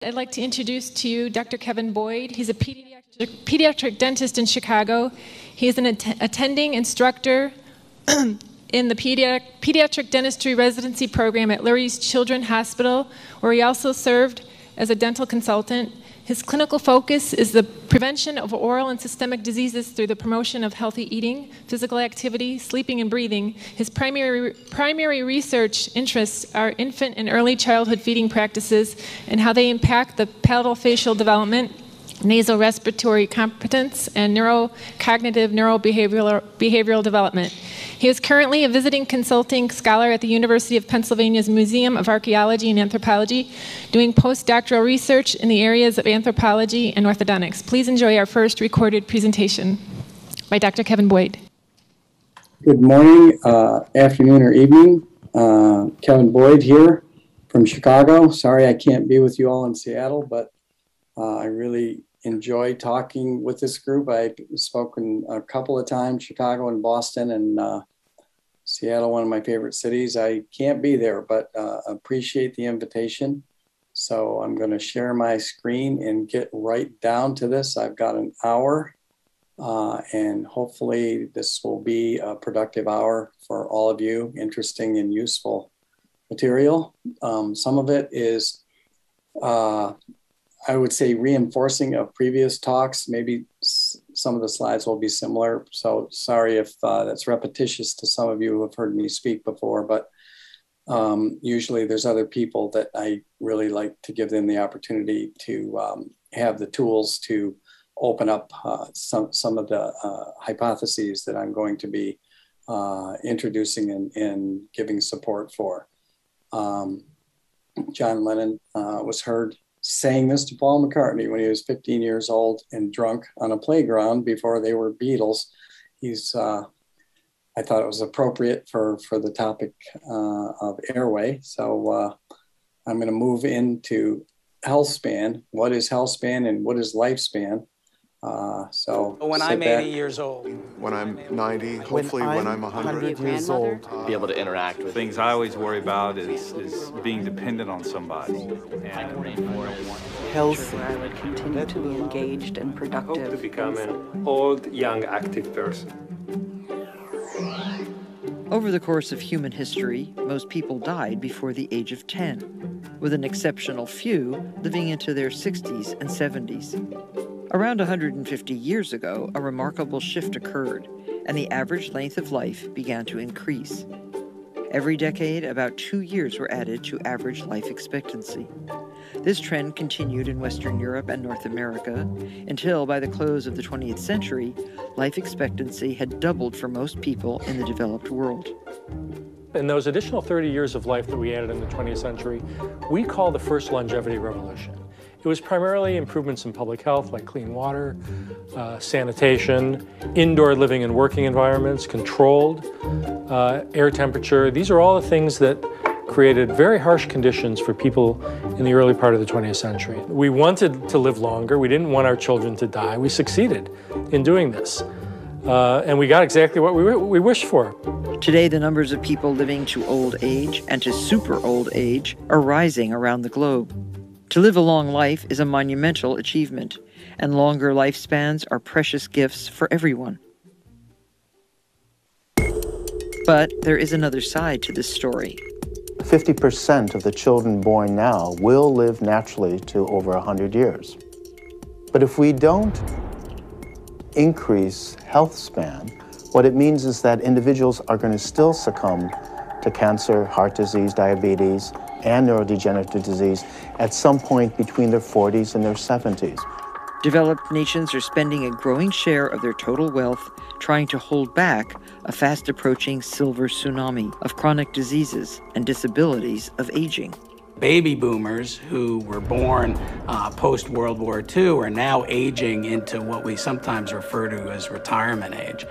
I'd like to introduce to you Dr. Kevin Boyd. He's a pediatric, pediatric dentist in Chicago. He is an att- attending instructor in the pediatric, pediatric dentistry residency program at Lurie's Children's Hospital, where he also served as a dental consultant. His clinical focus is the prevention of oral and systemic diseases through the promotion of healthy eating, physical activity, sleeping, and breathing. His primary, primary research interests are infant and early childhood feeding practices and how they impact the palatal-facial development, nasal respiratory competence, and neurocognitive neurobehavioral behavioral development. He is currently a visiting consulting scholar at the University of Pennsylvania's Museum of Archaeology and Anthropology, doing postdoctoral research in the areas of anthropology and orthodontics. Please enjoy our first recorded presentation by Dr. Kevin Boyd. Good morning, uh, afternoon, or evening. Uh, Kevin Boyd here from Chicago. Sorry I can't be with you all in Seattle, but uh, I really enjoy talking with this group. I've spoken a couple of times, Chicago and Boston, and uh, Seattle, one of my favorite cities. I can't be there, but uh, appreciate the invitation. So I'm going to share my screen and get right down to this. I've got an hour, uh, and hopefully this will be a productive hour for all of you, interesting and useful material. Um, some of it is uh, I would say reinforcing of previous talks. Maybe some of the slides will be similar. So sorry if uh, that's repetitious to some of you who have heard me speak before, but um, usually there's other people that I really like to give them the opportunity to um, have the tools to open up uh, some, some of the uh, hypotheses that I'm going to be uh, introducing and, and, giving support for. Um, John Lennon uh, was heard saying this to Paul McCartney when he was 15 years old and drunk on a playground before they were Beatles. He's, uh, I thought it was appropriate for, for the topic uh, of airway. So uh, I'm going to move into health span. What is health span and what is lifespan? Uh, so when I'm 80 years old, when I'm 90, hopefully when, when I'm 100 years old, be able to interact with things I always worry about is, is being dependent on somebody. Health. I would continue to be engaged and productive. I hope to become an old, young, active person. Over the course of human history, most people died before the age of 10, with an exceptional few living into their 60s and 70s. Around 150 years ago, a remarkable shift occurred, and the average length of life began to increase. Every decade, about two years were added to average life expectancy. This trend continued in Western Europe and North America until, by the close of the 20th century, life expectancy had doubled for most people in the developed world. And those additional 30 years of life that we added in the 20th century, we call the first longevity revolution. It was primarily improvements in public health like clean water, uh, sanitation, indoor living and working environments, controlled uh, air temperature. These are all the things that created very harsh conditions for people in the early part of the 20th century. We wanted to live longer. We didn't want our children to die. We succeeded in doing this. Uh, and we got exactly what we, we wished for. Today, the numbers of people living to old age and to super old age are rising around the globe. To live a long life is a monumental achievement, and longer lifespans are precious gifts for everyone. But there is another side to this story. 50% of the children born now will live naturally to over 100 years. But if we don't increase health span, what it means is that individuals are going to still succumb to cancer, heart disease, diabetes, and neurodegenerative disease at some point between their 40s and their 70s. Developed nations are spending a growing share of their total wealth trying to hold back a fast approaching silver tsunami of chronic diseases and disabilities of aging. Baby boomers who were born uh, post World War II are now aging into what we sometimes refer to as retirement age.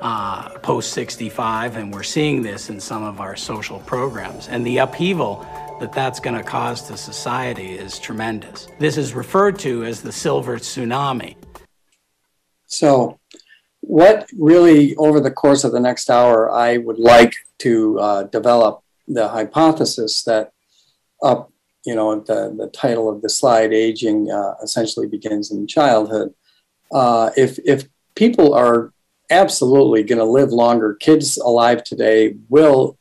Uh, post 65, and we're seeing this in some of our social programs. And the upheaval that that's going to cause to society is tremendous. This is referred to as the silver tsunami. So, what really, over the course of the next hour, I would like to uh, develop the hypothesis that up you know, the, the title of the slide, aging uh, essentially begins in childhood. Uh, if, if people are absolutely going to live longer, kids alive today will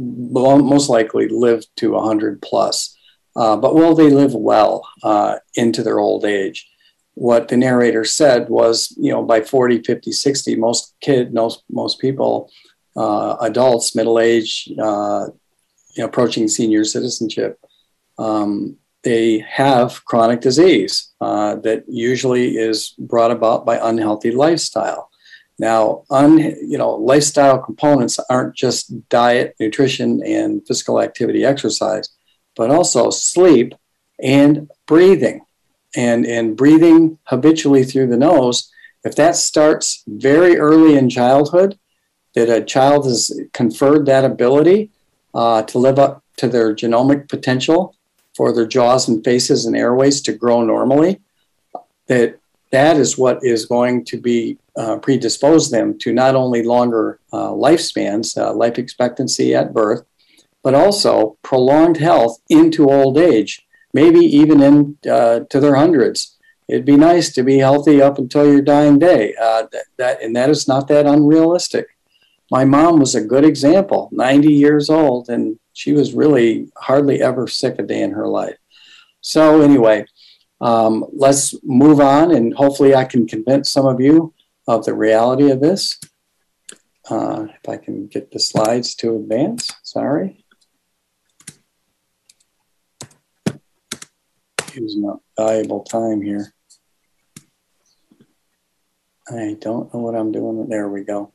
most likely live to 100 plus. Uh, but will they live well uh, into their old age? What the narrator said was, you know, by 40, 50, 60, most kid, most, most people, uh, adults, middle age, uh, you know, approaching senior citizenship, um, they have chronic disease uh, that usually is brought about by unhealthy lifestyle. Now, un, you know, lifestyle components aren't just diet, nutrition, and physical activity, exercise, but also sleep and breathing. And, and breathing habitually through the nose, if that starts very early in childhood, that a child is conferred that ability uh, to live up to their genomic potential for their jaws and faces and airways to grow normally, that that is what is going to be uh, predispose them to not only longer uh, lifespans, uh, life expectancy at birth, but also prolonged health into old age, maybe even into uh, their hundreds. It'd be nice to be healthy up until your dying day. Uh, that, that, and that is not that unrealistic. My mom was a good example, 90 years old, and she was really hardly ever sick a day in her life. So, anyway, um, let's move on, and hopefully, I can convince some of you of the reality of this. Uh, if I can get the slides to advance, sorry. Using up valuable time here. I don't know what I'm doing. There we go.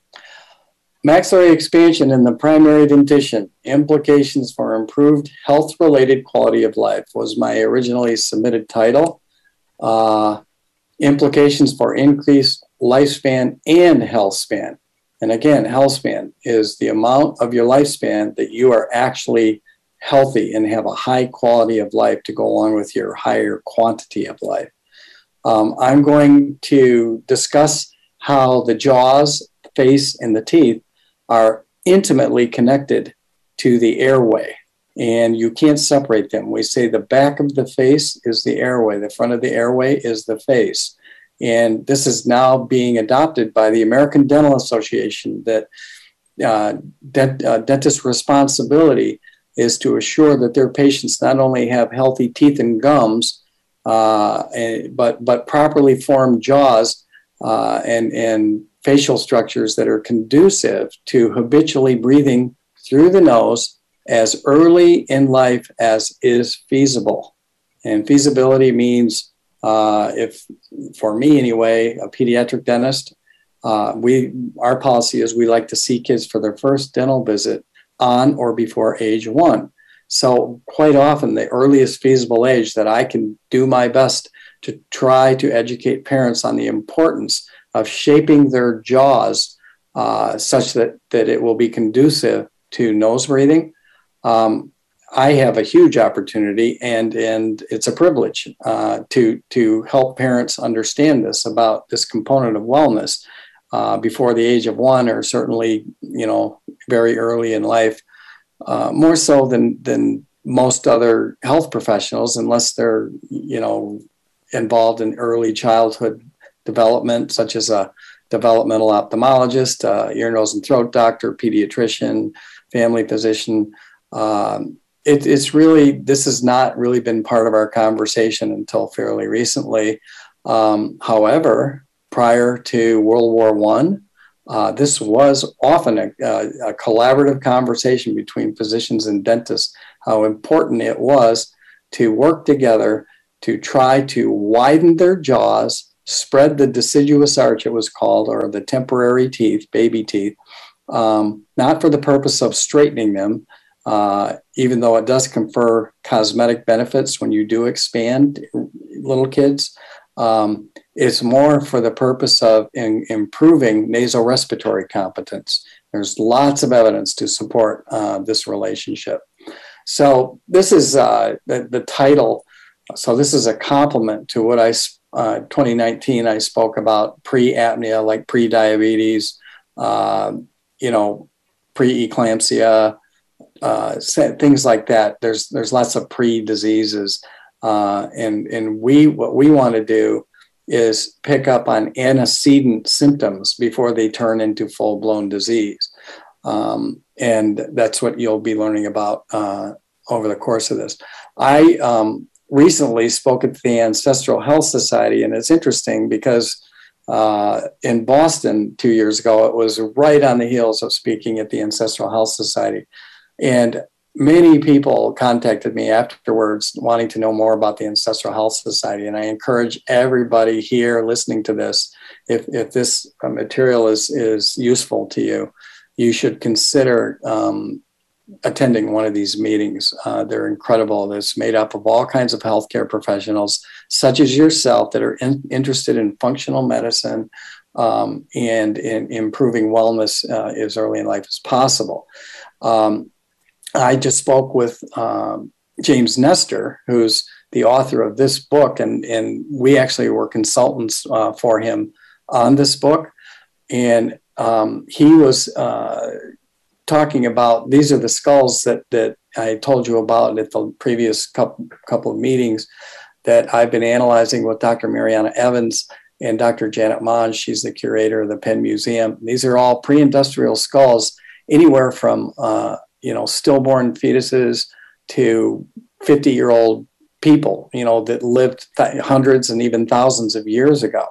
Maxillary expansion in the primary dentition, implications for improved health-related quality of life was my originally submitted title. Uh, implications for increased lifespan and health span. And again, health span is the amount of your lifespan that you are actually healthy and have a high quality of life to go along with your higher quantity of life. Um, I'm going to discuss how the jaws, face, and the teeth are intimately connected to the airway and you can't separate them. We say the back of the face is the airway, the front of the airway is the face. And this is now being adopted by the American Dental Association that uh, dent, uh, dentist responsibility is to assure that their patients not only have healthy teeth and gums, uh, and, but, but properly formed jaws uh, and, and facial structures that are conducive to habitually breathing through the nose as early in life as is feasible. And feasibility means, uh, if for me anyway, a pediatric dentist, uh, we our policy is we like to see kids for their first dental visit on or before age one. So quite often, the earliest feasible age that I can do my best to try to educate parents on the importance of shaping their jaws uh, such that, that it will be conducive to nose breathing. Um, I have a huge opportunity, and and it's a privilege uh, to to help parents understand this about this component of wellness uh, before the age of one, or certainly you know very early in life, uh, more so than than most other health professionals, unless they're you know involved in early childhood development, such as a developmental ophthalmologist, ear, nose, and throat doctor, pediatrician, family physician. Um, it, it's really, this has not really been part of our conversation until fairly recently. Um, however, prior to World War One, uh, this was often a, a, collaborative conversation between physicians and dentists, how important it was to work together to try to widen their jaws spread the deciduous arch, it was called, or the temporary teeth, baby teeth, um, not for the purpose of straightening them, uh, even though it does confer cosmetic benefits when you do expand little kids. Um, it's more for the purpose of in, improving nasal-respiratory competence. There's lots of evidence to support uh, this relationship. So this is uh, the, the title. So this is a complement to what I uh, 2019, I spoke about pre-apnea, like pre-diabetes, uh, you know, pre-eclampsia, uh, things like that. There's there's lots of pre-diseases, uh, and and we what we want to do is pick up on antecedent symptoms before they turn into full-blown disease, um, and that's what you'll be learning about uh, over the course of this. I um, recently spoke at the Ancestral Health Society, and it's interesting because uh, in Boston two years ago. It was right on the heels of speaking at the Ancestral Health Society. And many people contacted me afterwards wanting to know more about the Ancestral Health Society. And I encourage everybody here listening to this if, if this material is, is useful to you, you should consider um, attending one of these meetings. Uh, they're incredible. It's made up of all kinds of healthcare professionals, such as yourself, that are in, interested in functional medicine um, and in improving wellness uh, as early in life as possible. Um, I just spoke with um, James Nestor, who's the author of this book, and, and we actually were consultants uh, for him on this book. And um, he was uh, talking about these are the skulls that that I told you about at the previous couple couple of meetings that I've been analyzing with Dr. Mariana Evans and Dr. Janet Monge. She's the curator of the Penn Museum. These are all pre-industrial skulls, anywhere from uh, you know stillborn fetuses to 50-year-old people, you know, that lived th- hundreds and even thousands of years ago.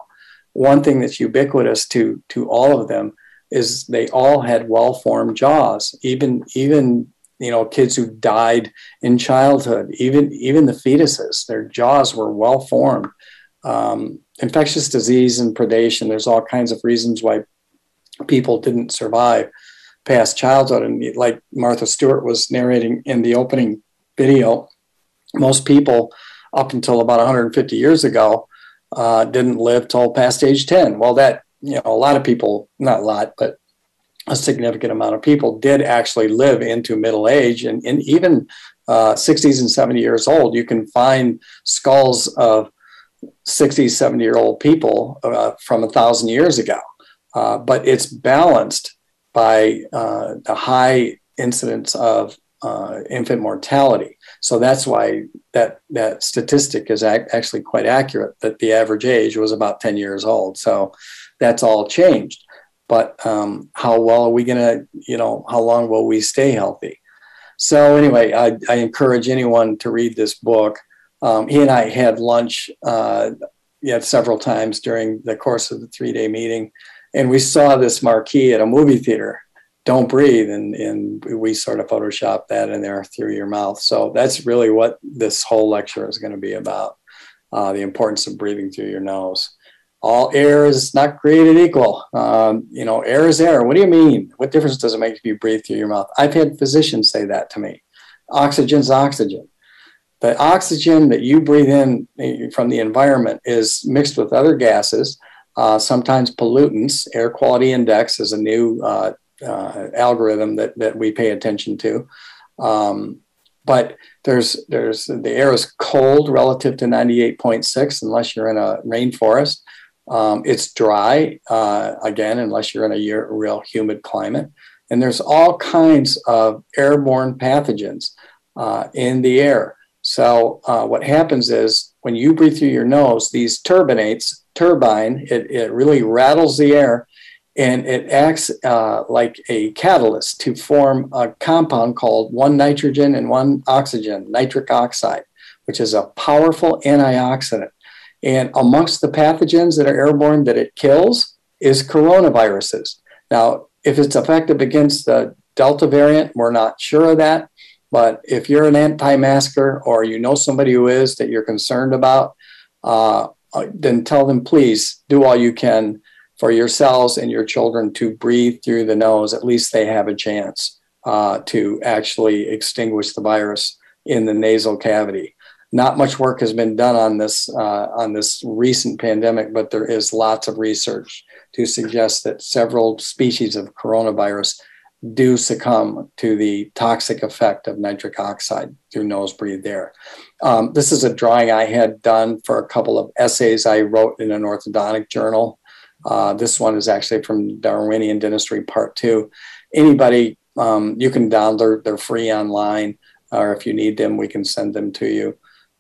One thing that's ubiquitous to to all of them is they all had well-formed jaws. Even even you know kids who died in childhood, even even the fetuses, their jaws were well formed. Um, infectious disease and predation. There's all kinds of reasons why people didn't survive past childhood. And like Martha Stewart was narrating in the opening video, most people up until about 150 years ago uh, didn't live till past age 10. Well, that you know, a lot of people, not a lot, but a significant amount of people did actually live into middle age. And, and even uh, 60s and 70 years old, you can find skulls of 60, 70 year old people uh, from a thousand years ago. Uh, but it's balanced by uh, the high incidence of uh, infant mortality. So that's why that that statistic is ac- actually quite accurate. That the average age was about 10 years old. So that's all changed. But um, how well are we going to, you know, how long will we stay healthy? So, anyway, I, I encourage anyone to read this book. Um, he and I had lunch uh, several times during the course of the three day meeting, and we saw this marquee at a movie theater don't breathe and, and we sort of photoshop that in there through your mouth so that's really what this whole lecture is going to be about uh, the importance of breathing through your nose all air is not created equal. Um, you know, air is air. What do you mean? What difference does it make if you breathe through your mouth? I've had physicians say that to me. Oxygen's oxygen. The oxygen that you breathe in eh, from the environment is mixed with other gases, uh, sometimes pollutants. Air quality index is a new uh, uh, algorithm that, that we pay attention to. Um, but there's there's the air is cold relative to 98.6 unless you're in a rainforest um, it's dry, uh, again, unless you're in a year, real humid climate. And there's all kinds of airborne pathogens uh, in the air. So uh, what happens is when you breathe through your nose, these turbinates, turbine, it, it really rattles the air and it acts uh, like a catalyst to form a compound called one nitrogen and one oxygen, nitric oxide, which is a powerful antioxidant. And amongst the pathogens that are airborne that it kills is coronaviruses. Now, if it's effective against the Delta variant, we're not sure of that. But if you're an anti masker or you know somebody who is that you're concerned about, uh, then tell them please do all you can for yourselves and your children to breathe through the nose. At least they have a chance uh, to actually extinguish the virus in the nasal cavity not much work has been done on this uh, on this recent pandemic, but there is lots of research to suggest that several species of coronavirus do succumb to the toxic effect of nitric oxide through nose breathed air. Um, this is a drawing I had done for a couple of essays I wrote in an orthodontic journal. Uh, this one is actually from Darwinian Dentistry Part Two. Anybody Um, you can download, they're free online, or if you need them, we can send them to you.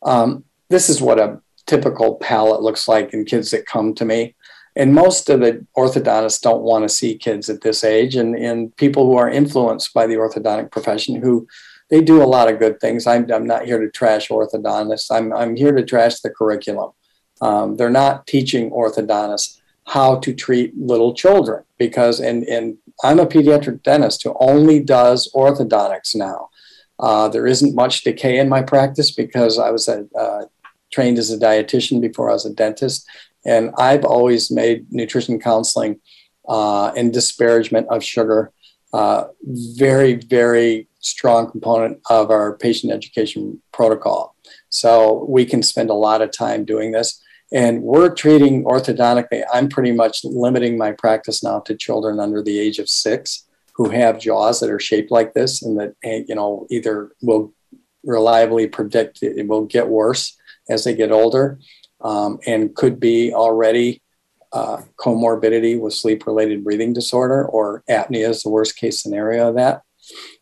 Um, this is what a typical palate looks like in kids that come to me. And most of the orthodontists don't want to see kids at this age, and, and people who are influenced by the orthodontic profession who they do a lot of good things. I'm, I'm not here to trash orthodontists. I'm, I'm here to trash the curriculum. Um, they're not teaching orthodontists how to treat little children because, and, and I'm a pediatric dentist who only does orthodontics now. Uh, there isn't much decay in my practice because I was a, uh, trained as a dietitian before I was a dentist. And I've always made nutrition counseling uh, and disparagement of sugar uh, very, very strong component of our patient education protocol. So we can spend a lot of time doing this. And we're treating orthodontically. I'm pretty much limiting my practice now to children under the age of six who have jaws that are shaped like this and that, eh, you know, either will reliably predict it will get worse as they get older um, and could be already uh, comorbidity with sleep related breathing disorder or apnea is the worst case scenario of that.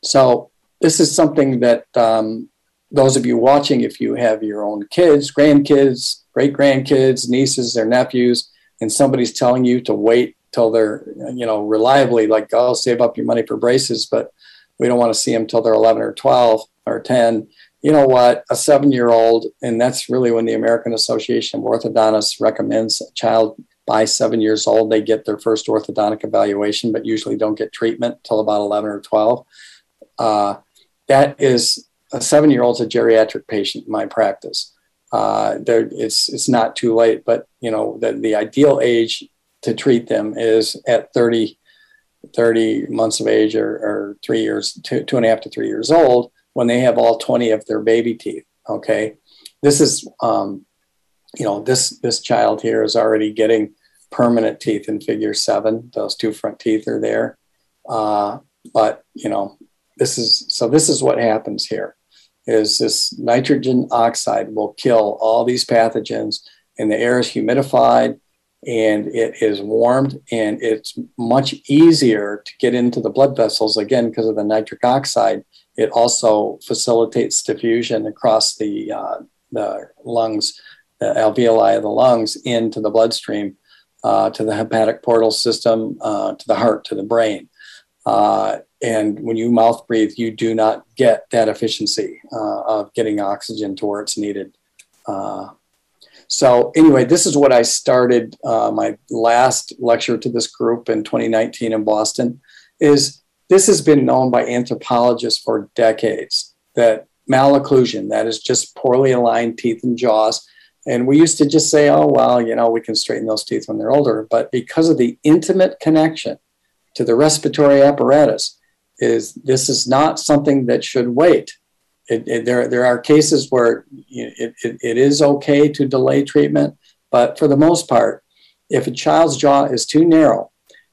So, this is something that um, those of you watching, if you have your own kids, grandkids, great grandkids, nieces, or nephews, and somebody's telling you to wait till they're, you know, reliably like, oh, save up your money for braces, but we don't want to see them till they're 11 or 12 or 10 you know what, a seven year old, and that's really when the American Association of Orthodontists recommends a child by seven years old, they get their first orthodontic evaluation, but usually don't get treatment until about 11 or 12. Uh, that is a seven year old's a geriatric patient in my practice. Uh, it's, it's not too late, but you know, the, the ideal age to treat them is at 30, 30 months of age or, or three years, two, two and a half to three years old when they have all 20 of their baby teeth. Okay. This is, um, you know, this, this child here is already getting permanent teeth in figure seven. Those two front teeth are there. Uh, but, you know, this is, so this is what happens here is this nitrogen oxide will kill all these pathogens and the air is humidified and it is warmed and it's much easier to get into the blood vessels again because of the nitric oxide it also facilitates diffusion across the, uh, the lungs, the alveoli of the lungs into the bloodstream, uh, to the hepatic portal system, uh, to the heart, to the brain. Uh, and when you mouth breathe, you do not get that efficiency uh, of getting oxygen to where it's needed. Uh, so anyway, this is what I started my last lecture to this group in 2019 in Boston. Is this has been known by anthropologists for decades that malocclusion, that is just poorly aligned teeth and jaws. And we used to just say, oh, well, you know, we can straighten those teeth when they're older. But because of the intimate connection to the respiratory apparatus, is this is not something that should wait. It, it, there, there are cases where it, it, it is okay to delay treatment, but for the most part, if a child's jaw is too narrow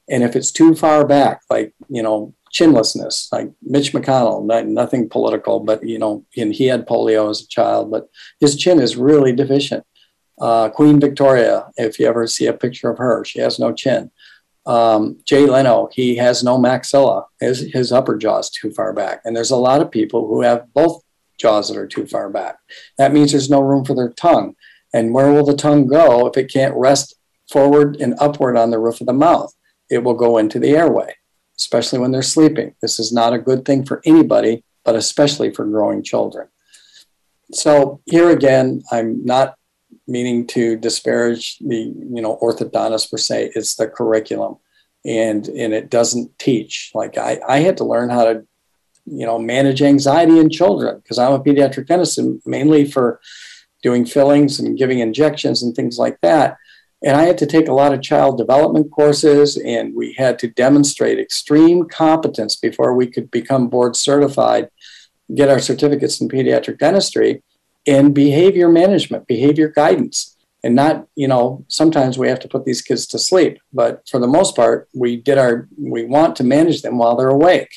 and if it's too far back, like, you know, chinlessness, like Mitch McConnell, not, nothing political, but you know, and he had polio as a child, but his chin is really deficient. Uh, Queen Victoria, if you ever see a picture of her, she has no chin. Um, Jay Leno, he has no maxilla. His, his upper jaw is too far back. And there's a lot of people who have both jaws that are too far back. That means there's no room for their tongue. And where will the tongue go if it can't rest forward and upward on the roof of the mouth? It will go into the airway especially when they're sleeping. This is not a good thing for anybody, but especially for growing children. So here again, I'm not meaning to disparage the you know orthodontist per se. It's the curriculum, and and it doesn't teach. Like I I had to learn how to you know manage anxiety in children because I'm a pediatric dentist and mainly for doing fillings and giving injections and things like that. And I had to take a lot of child development courses, and we had to demonstrate extreme competence before we could become board certified, get our certificates in pediatric dentistry in behavior management, behavior guidance. And not, you know, sometimes we have to put these kids to sleep, but for the most part, we did our, we want to manage them while they're awake.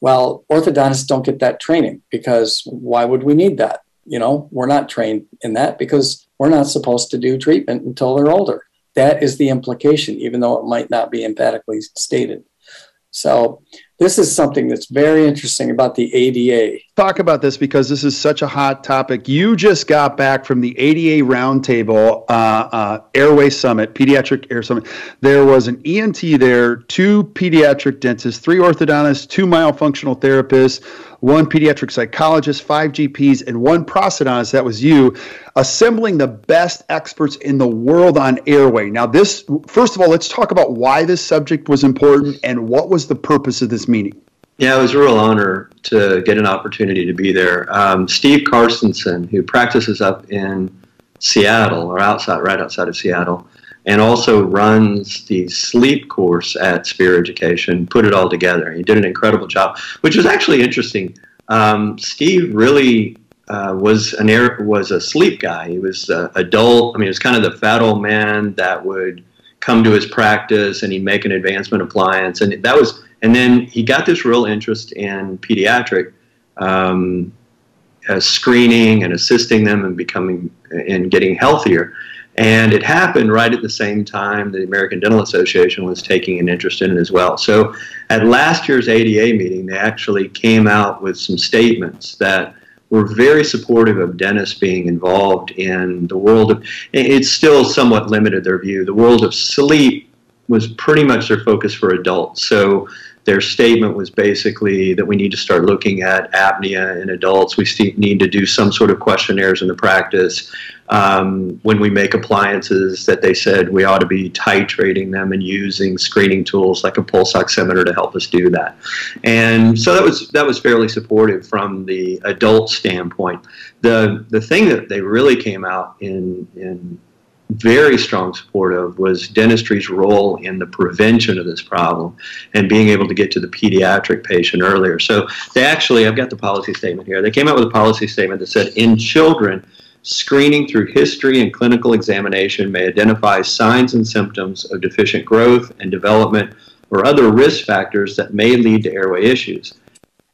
Well, orthodontists don't get that training because why would we need that? You know, we're not trained in that because we're not supposed to do treatment until they're older. That is the implication, even though it might not be emphatically stated. So this is something that's very interesting about the ADA. Talk about this because this is such a hot topic. You just got back from the ADA Roundtable uh, uh, Airway Summit, Pediatric Air Summit. There was an ENT there, two pediatric dentists, three orthodontists, two myofunctional therapists, one pediatric psychologist, five GPs, and one prosthodontist. That was you, assembling the best experts in the world on airway. Now, this, first of all, let's talk about why this subject was important and what was the purpose of this meeting. Yeah, it was a real honor to get an opportunity to be there. Um, Steve Carstensen, who practices up in Seattle or outside, right outside of Seattle, and also runs the sleep course at Spear Education, put it all together. He did an incredible job, which was actually interesting. Um, Steve really uh, was an air, was a sleep guy. He was uh, adult. I mean, he was kind of the fat old man that would come to his practice and he'd make an advancement appliance, and that was. And then he got this real interest in pediatric um, uh, screening and assisting them and becoming and getting healthier. And it happened right at the same time the American Dental Association was taking an interest in it as well. So at last year's ADA meeting, they actually came out with some statements that were very supportive of dentists being involved in the world of, it's still somewhat limited their view. The world of sleep was pretty much their focus for adults. So their statement was basically that we need to start looking at apnea in adults. We need to do some sort of questionnaires in the practice. Um, when we make appliances, that they said we ought to be titrating them and using screening tools like a pulse oximeter to help us do that. And so that was that was fairly supportive from the adult standpoint. The the thing that they really came out in in very strong support of was dentistry's role in the prevention of this problem and being able to get to the pediatric patient earlier. So they actually, I've got the policy statement here. They came out with a policy statement that said in children, screening through history and clinical examination may identify signs and symptoms of deficient growth and development or other risk factors that may lead to airway issues.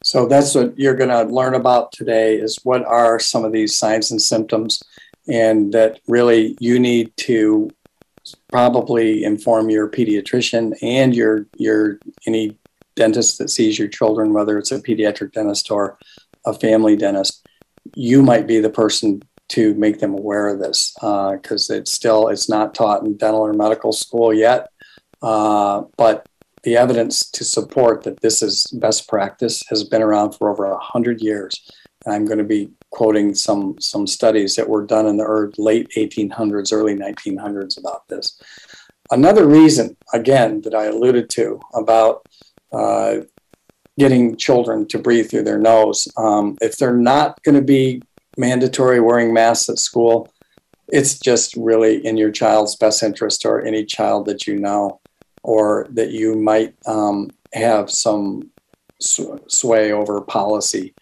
So that's what you're going to learn about today is what are some of these signs and symptoms and that really you need to probably inform your pediatrician and your your any dentist that sees your children whether it's a pediatric dentist or a family dentist you might be the person to make them aware of this because uh, it's still it's not taught in dental or medical school yet uh, but the evidence to support that this is best practice has been around for over 100 years And I'm going to be quoting some some studies that were done in the late 1800s, early 1900s about this. Another reason, again, that I alluded to about uh, getting children to breathe through their nose, um, if they're not going to be mandatory wearing masks at school, it's just really in your child's best interest or any child that you know or that you might um, have some sway over policy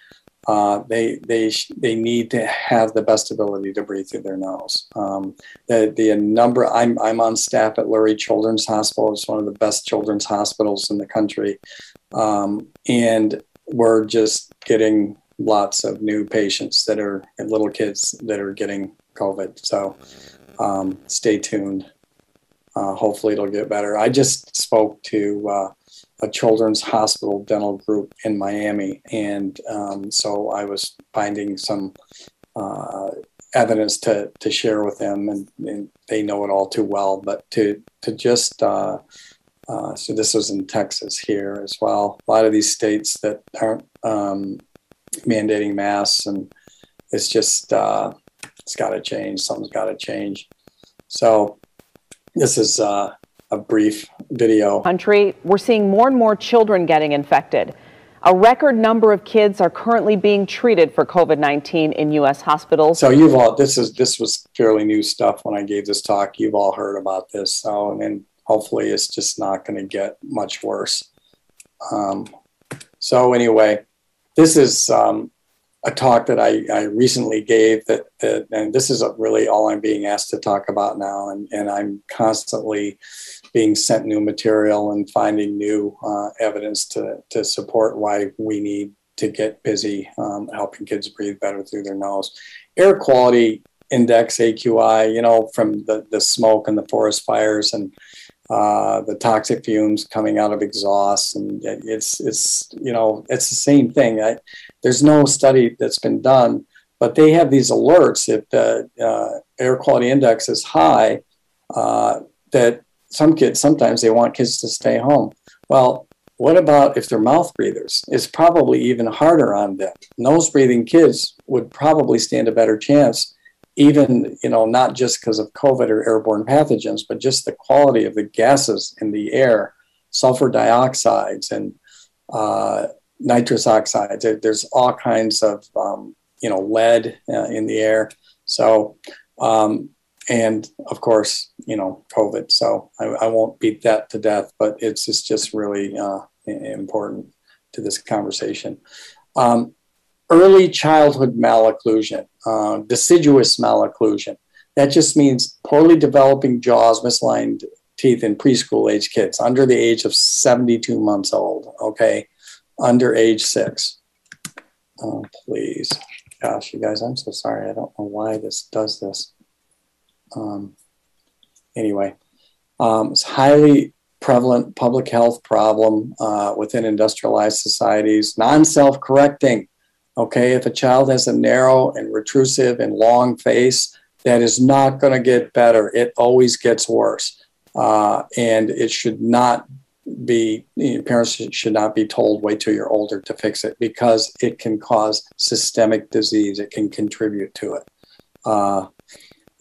uh, they they they need to have the best ability to breathe through their nose. Um, the the number I'm I'm on staff at Lurie Children's Hospital. It's one of the best children's hospitals in the country, um, and we're just getting lots of new patients that are little kids that are getting COVID. So um, stay tuned. Uh, hopefully it'll get better. I just spoke to uh, a children's hospital dental group in Miami. And um, so I was finding some uh, evidence to, to share with them, and, and, they know it all too well. But to, to just, uh, uh, so this was in Texas here as well. A lot of these states that aren't um, mandating masks, and it's just, uh, it's got to change. Something's got to change. So this is uh, a brief video. Country, we're seeing more and more children getting infected. A record number of kids are currently being treated for COVID-19 in U.S. hospitals. So you've all this is this was fairly new stuff when I gave this talk. You've all heard about this, so and hopefully it's just not going to get much worse. Um, so anyway, this is um, a talk that I, I recently gave that, that, and this is really all I'm being asked to talk about now. And, and I'm constantly being sent new material and finding new uh, evidence to, to support why we need to get busy um, helping kids breathe better through their nose. Air quality index, AQI, you know, from the, the smoke and the forest fires and uh, the toxic fumes coming out of exhaust, and it's it's you know it's the same thing. I, there's no study that's been done, but they have these alerts if the uh, air quality index is high, uh, that some kids sometimes they want kids to stay home. Well, what about if they're mouth breathers? It's probably even harder on them. Nose breathing kids would probably stand a better chance, even, you know, not just because of COVID or airborne pathogens, but just the quality of the gases in the air, sulfur dioxides and uh, nitrous oxides. There's all kinds of, um, you know, lead uh, in the air. So, um, and of course, you know, COVID. So I, I, won't beat that to death, but it's, it's just really uh, important to this conversation. Um, early childhood malocclusion, uh, deciduous malocclusion. That just means poorly developing jaws, misaligned teeth in preschool age kids under the age of 72 months old, okay? Under age six. Oh, please. Gosh, you guys, I'm so sorry. I don't know why this does this. Um, anyway, um, it's highly prevalent public health problem uh, within industrialized societies, non self correcting. Okay, if a child has a narrow and retrusive and long face, that is not going to get better. It always gets worse. Uh, and it should not be, you know, parents should not be told, wait till you're older to fix it because it can cause systemic disease. It can contribute to it. Uh,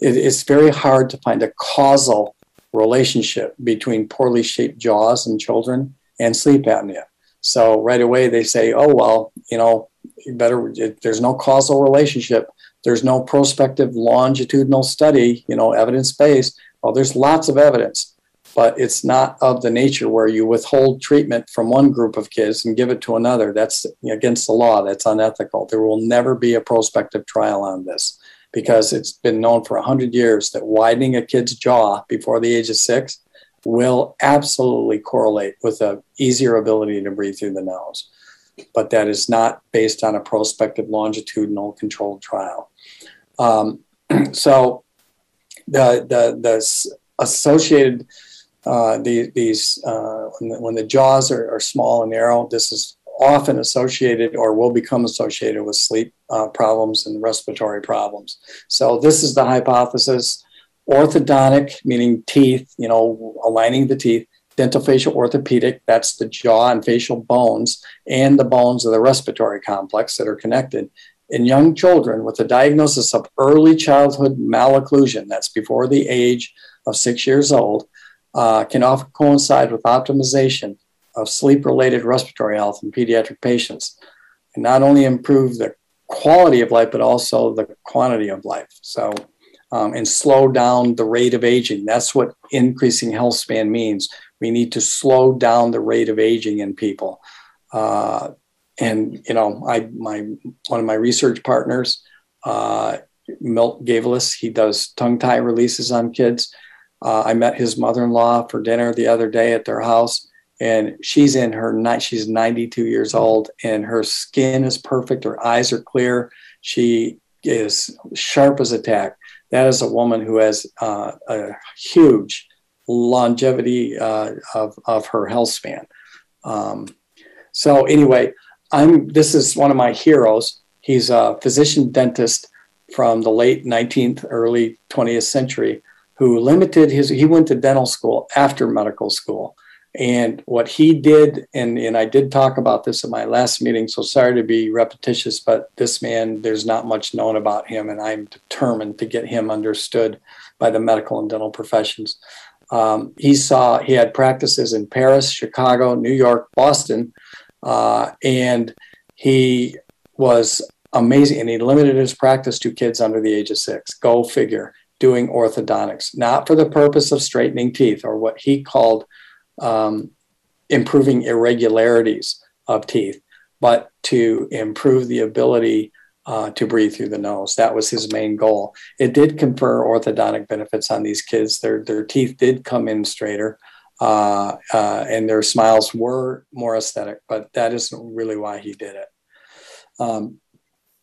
it it's very hard to find a causal relationship between poorly shaped jaws in children and sleep apnea. So right away they say, oh, well, you know, you better, there's no causal relationship. There's no prospective longitudinal study, you know, evidence based. Well, there's lots of evidence, but it's not of the nature where you withhold treatment from one group of kids and give it to another. That's against the law. That's unethical. There will never be a prospective trial on this because it's been known for 100 years that widening a kid's jaw before the age of six will absolutely correlate with a easier ability to breathe through the nose. But that is not based on a prospective longitudinal controlled trial. Um, so the, the, the associated uh, the, these uh, when, the, when, the, jaws are, are, small and narrow, this is often associated or will become associated with sleep uh, problems and respiratory problems. So this is the hypothesis. Orthodontic, meaning teeth, you know, aligning the teeth. dental facial orthopedic, that's the jaw and facial bones and the bones of the respiratory complex that are connected. In young children with a diagnosis of early childhood malocclusion, that's before the age of six years old, uh, can often coincide with optimization of sleep related respiratory health in pediatric patients and not only improve the quality of life, but also the quantity of life. So, um, and slow down the rate of aging. That's what increasing health span means. We need to slow down the rate of aging in people. Uh, and you know, I my one of my research partners, uh, Milt Gavelis, he does tongue tie releases on kids. Uh, I met his mother-in-law for dinner the other day at their house and she's in her night she's 92 years old and her skin is perfect her eyes are clear. She is sharp as a tack. That is a woman who has uh, a huge longevity uh, of, of her health span. Um, so anyway i'm this is one of my heroes. He's a physician dentist from the late 19th early 20th century who limited his he went to dental school after medical school and what he did, and, and I did talk about this at my last meeting, so sorry to be repetitious, but this man, there's not much known about him, and I'm determined to get him understood by the medical and dental professions. Um, he saw, he had practices in Paris, Chicago, New York, Boston, uh, and he was amazing. And he limited his practice to kids under the age of six. Go figure, doing orthodontics, not for the purpose of straightening teeth or what he called um, improving irregularities of teeth, but to improve the ability uh, to breathe through the nose. That was his main goal. It did confer orthodontic benefits on these kids. Their, their teeth did come in straighter. Uh, uh, and their smiles were more aesthetic, but that isn't really why he did it. Um,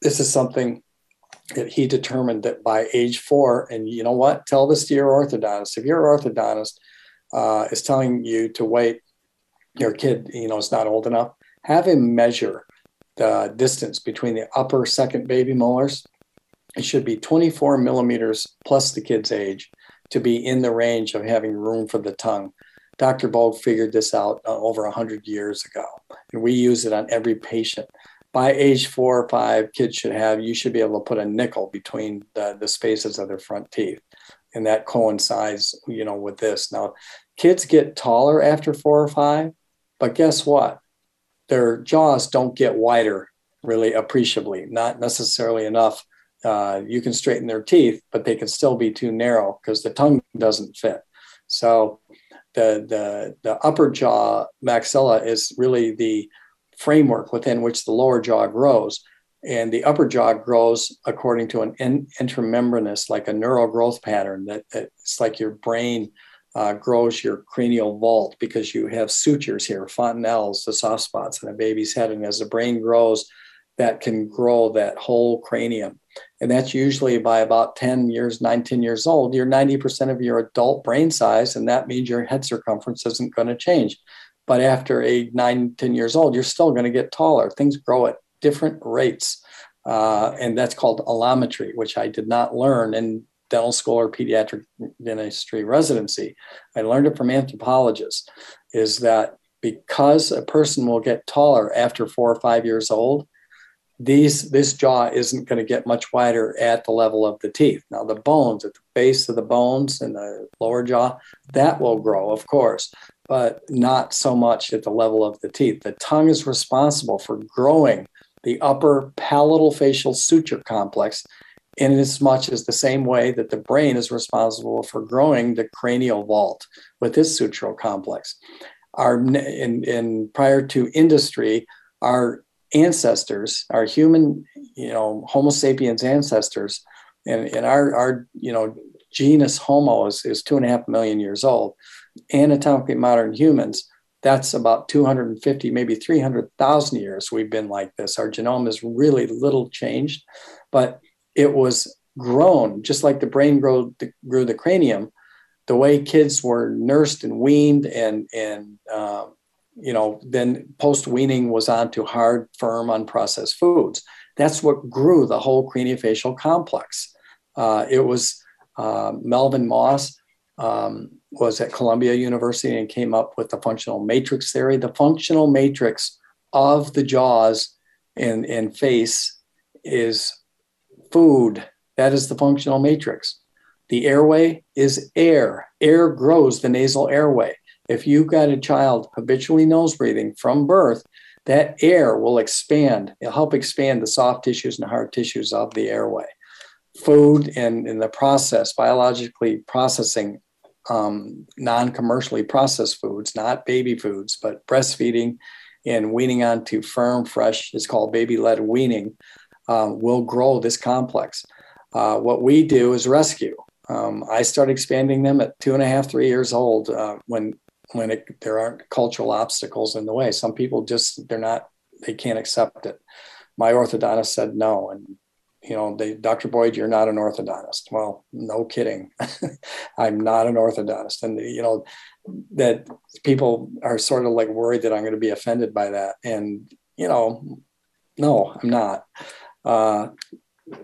this is something that he determined that by age four, and you know what? Tell this to your orthodontist. If you're an orthodontist, uh, is telling you to wait, your kid, you know, is not old enough, have him measure the distance between the upper second baby molars. It should be 24 millimeters plus the kid's age to be in the range of having room for the tongue. Dr. Bogue figured this out uh, over 100 years ago, and we use it on every patient. By age four or five, kids should have, you should be able to put a nickel between the, the spaces of their front teeth. And that coincides, you know, with this. Now, kids get taller after four or five, but guess what? Their jaws don't get wider really appreciably, not necessarily enough. Uh, you can straighten their teeth, but they can still be too narrow because the tongue doesn't fit. So the, the, the upper jaw maxilla is really the framework within which the lower jaw grows. And the upper jaw grows according to an in, intramembranous, like a neural growth pattern that, that it's like your brain uh, grows your cranial vault because you have sutures here, fontanelles, the soft spots in a baby's head. And as the brain grows, that can grow that whole cranium. And that's usually by about 10 years, 9, 10 years old, you're 90% of your adult brain size. And that means your head circumference isn't going to change. But after a 9, 10 years old, you're still going to get taller. Things grow at different rates. Uh, and that's called allometry, which I did not learn in dental school or pediatric dentistry residency. I learned it from anthropologists, is that because a person will get taller after four or five years old, these this jaw isn't going to get much wider at the level of the teeth. Now the bones at the base of the bones and the lower jaw that will grow, of course, but not so much at the level of the teeth. The tongue is responsible for growing the upper palatal facial suture complex in as much as the same way that the brain is responsible for growing the cranial vault with this sutural complex. Our in, in prior to industry, our ancestors, our human, you know, Homo sapiens ancestors, and, and our, our, you know, genus Homo is, is two and a half million years old. Anatomically modern humans, that's about 250, maybe 300,000 years we've been like this. Our genome is really little changed, but it was grown just like the brain grew the, grew the cranium. The way kids were nursed and weaned and, and um, you know, then post weaning was on to hard, firm, unprocessed foods. That's what grew the whole craniofacial complex. Uh, it was uh, Melvin Moss um, was at Columbia University and came up with the functional matrix theory. The functional matrix of the jaws and, and face is food. That is the functional matrix. The airway is air. Air grows the nasal airway. If you've got a child habitually nose breathing from birth, that air will expand. It'll help expand the soft tissues and hard tissues of the airway. Food and in the process, biologically processing um, non commercially processed foods, not baby foods, but breastfeeding and weaning onto firm, fresh, is called baby led weaning, um, will grow this complex. Uh, what we do is rescue. Um, I start expanding them at two and a half, three years old uh, when when it, there aren't cultural obstacles in the way. Some people just they're not they can't accept it. My orthodontist said no, and you know, they, Dr. Boyd, you're not an orthodontist. Well, no kidding. I'm not an orthodontist. And, you know, that people are sort of like worried that I'm going to be offended by that. And, you know, no, I'm not. Uh,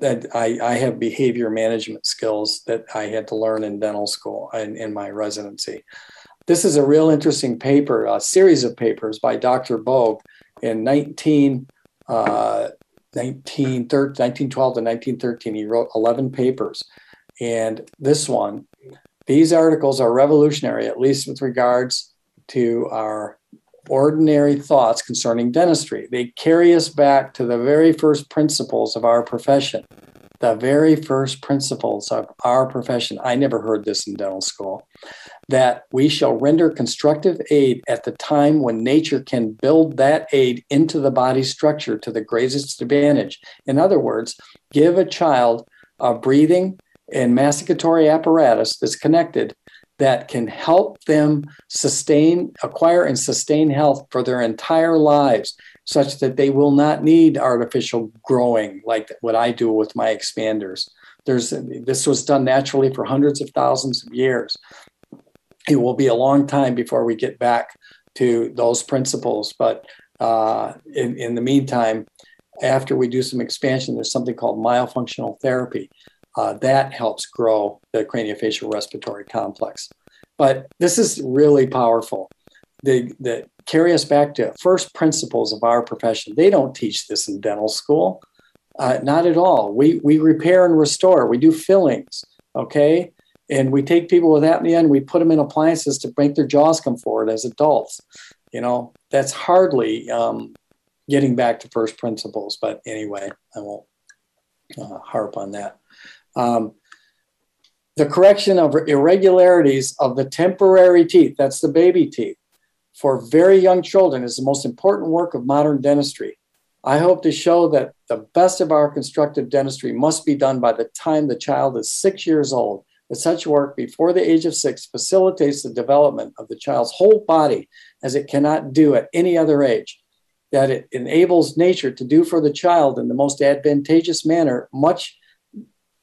that I, I have behavior management skills that I had to learn in dental school and in my residency. This is a real interesting paper, a series of papers by Dr. Bogue in 19, uh, 1912 to 1913. He wrote 11 papers. And this one, these articles are revolutionary, at least with regards to our ordinary thoughts concerning dentistry. They carry us back to the very first principles of our profession. The very first principles of our profession. I never heard this in dental school that we shall render constructive aid at the time when nature can build that aid into the body's structure to the greatest advantage. In other words, give a child a breathing and masticatory apparatus that's connected that can help them sustain, acquire, and sustain health for their entire lives, such that they will not need artificial growing like what I do with my expanders. There's this was done naturally for hundreds of thousands of years it will be a long time before we get back to those principles. But uh, in, in the meantime, after we do some expansion, there's something called myofunctional therapy. Uh, that helps grow the craniofacial respiratory complex. But this is really powerful. They, they carry us back to first principles of our profession. They don't teach this in dental school, uh, not at all. We, we repair and restore, we do fillings, okay? And we take people with apnea and we put them in appliances to make their jaws come forward as adults. You know, that's hardly um, getting back to first principles. But anyway, I won't uh, harp on that. Um, the correction of irregularities of the temporary teeth, that's the baby teeth, for very young children is the most important work of modern dentistry. I hope to show that the best of our constructive dentistry must be done by the time the child is six years old. That such work before the age of six facilitates the development of the child's whole body as it cannot do at any other age that it enables nature to do for the child in the most advantageous manner, much,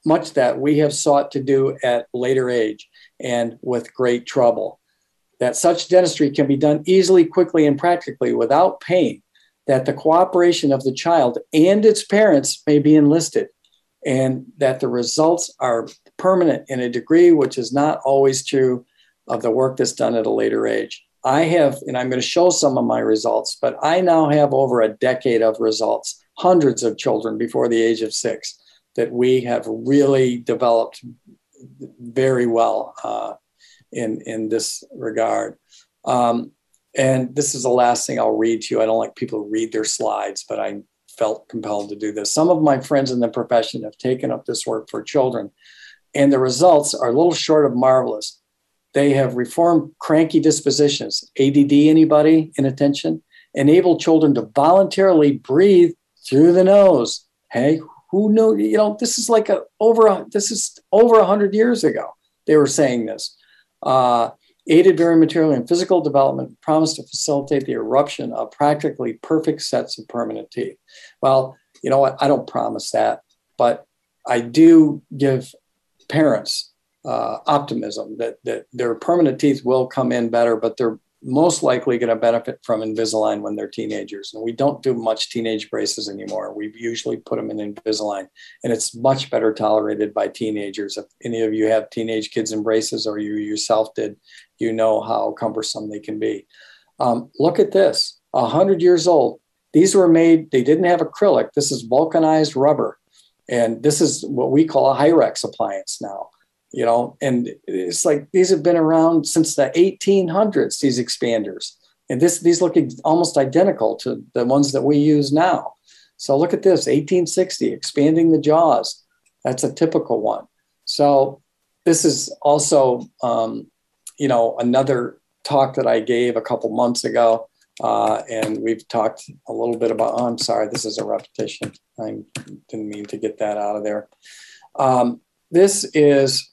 much that we have sought to do at later age and with great trouble. That such dentistry can be done easily, quickly, and practically without pain, that the cooperation of the child and its parents may be enlisted, and that the results are permanent in a degree which is not always true of the work that's done at a later age. I have, and I'm going to show some of my results, but I now have over a decade of results, hundreds of children before the age of six that we have really developed very well uh, in, in this regard. Um, and this is the last thing I'll read to you. I don't like people to read their slides, but I felt compelled to do this. Some of my friends in the profession have taken up this work for children, and the results are little short of marvelous. They have reformed cranky dispositions. ADD, anybody inattention. Enable children to voluntarily breathe through the nose. Hey, who knew? You know, this is like a over. This is over a hundred years ago. They were saying this. Uh, aided very materially in physical development, promised to facilitate the eruption of practically perfect sets of permanent teeth. Well, you know what? I don't promise that, but I do give parents uh, optimism that that their permanent teeth will come in better, but they're most likely going to benefit from Invisalign when they're teenagers. And we don't do much teenage braces anymore. We usually put them in Invisalign, and it's much better tolerated by teenagers. If any of you have teenage kids in braces or you yourself did, you know how cumbersome they can be. Um, look at this 100 years old. These were made, they didn't have acrylic. This is vulcanized rubber. And this is what we call a Hyrax appliance now you know? And it's like these have been around since the 1800s these expanders. And this these look almost identical to the ones that we use now. So look at this 1860 expanding the jaws. That's a typical one. So this is also um, you know another talk that i gave a couple months ago uh, and we've talked a little bit about oh, i'm sorry this is a repetition i didn't mean to get that out of there um, this is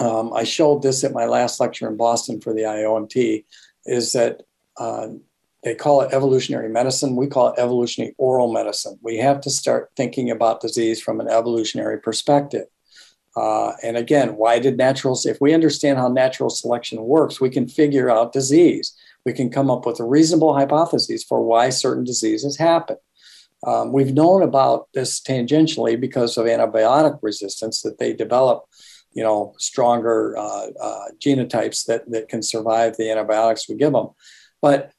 um, I showed this at my last lecture in Boston for the IAOMT, is that uh, they call it evolutionary medicine. We call it evolutionary oral medicine. We have to start thinking about disease from an evolutionary perspective. Uh, and again, why did natural, if we understand how natural selection works, we can figure out disease. We can come up with a reasonable hypotheses for why certain diseases happen. Um, we've known about this tangentially because of antibiotic resistance that they develop you know, stronger uh, uh, genotypes that, that can survive the antibiotics we give them. But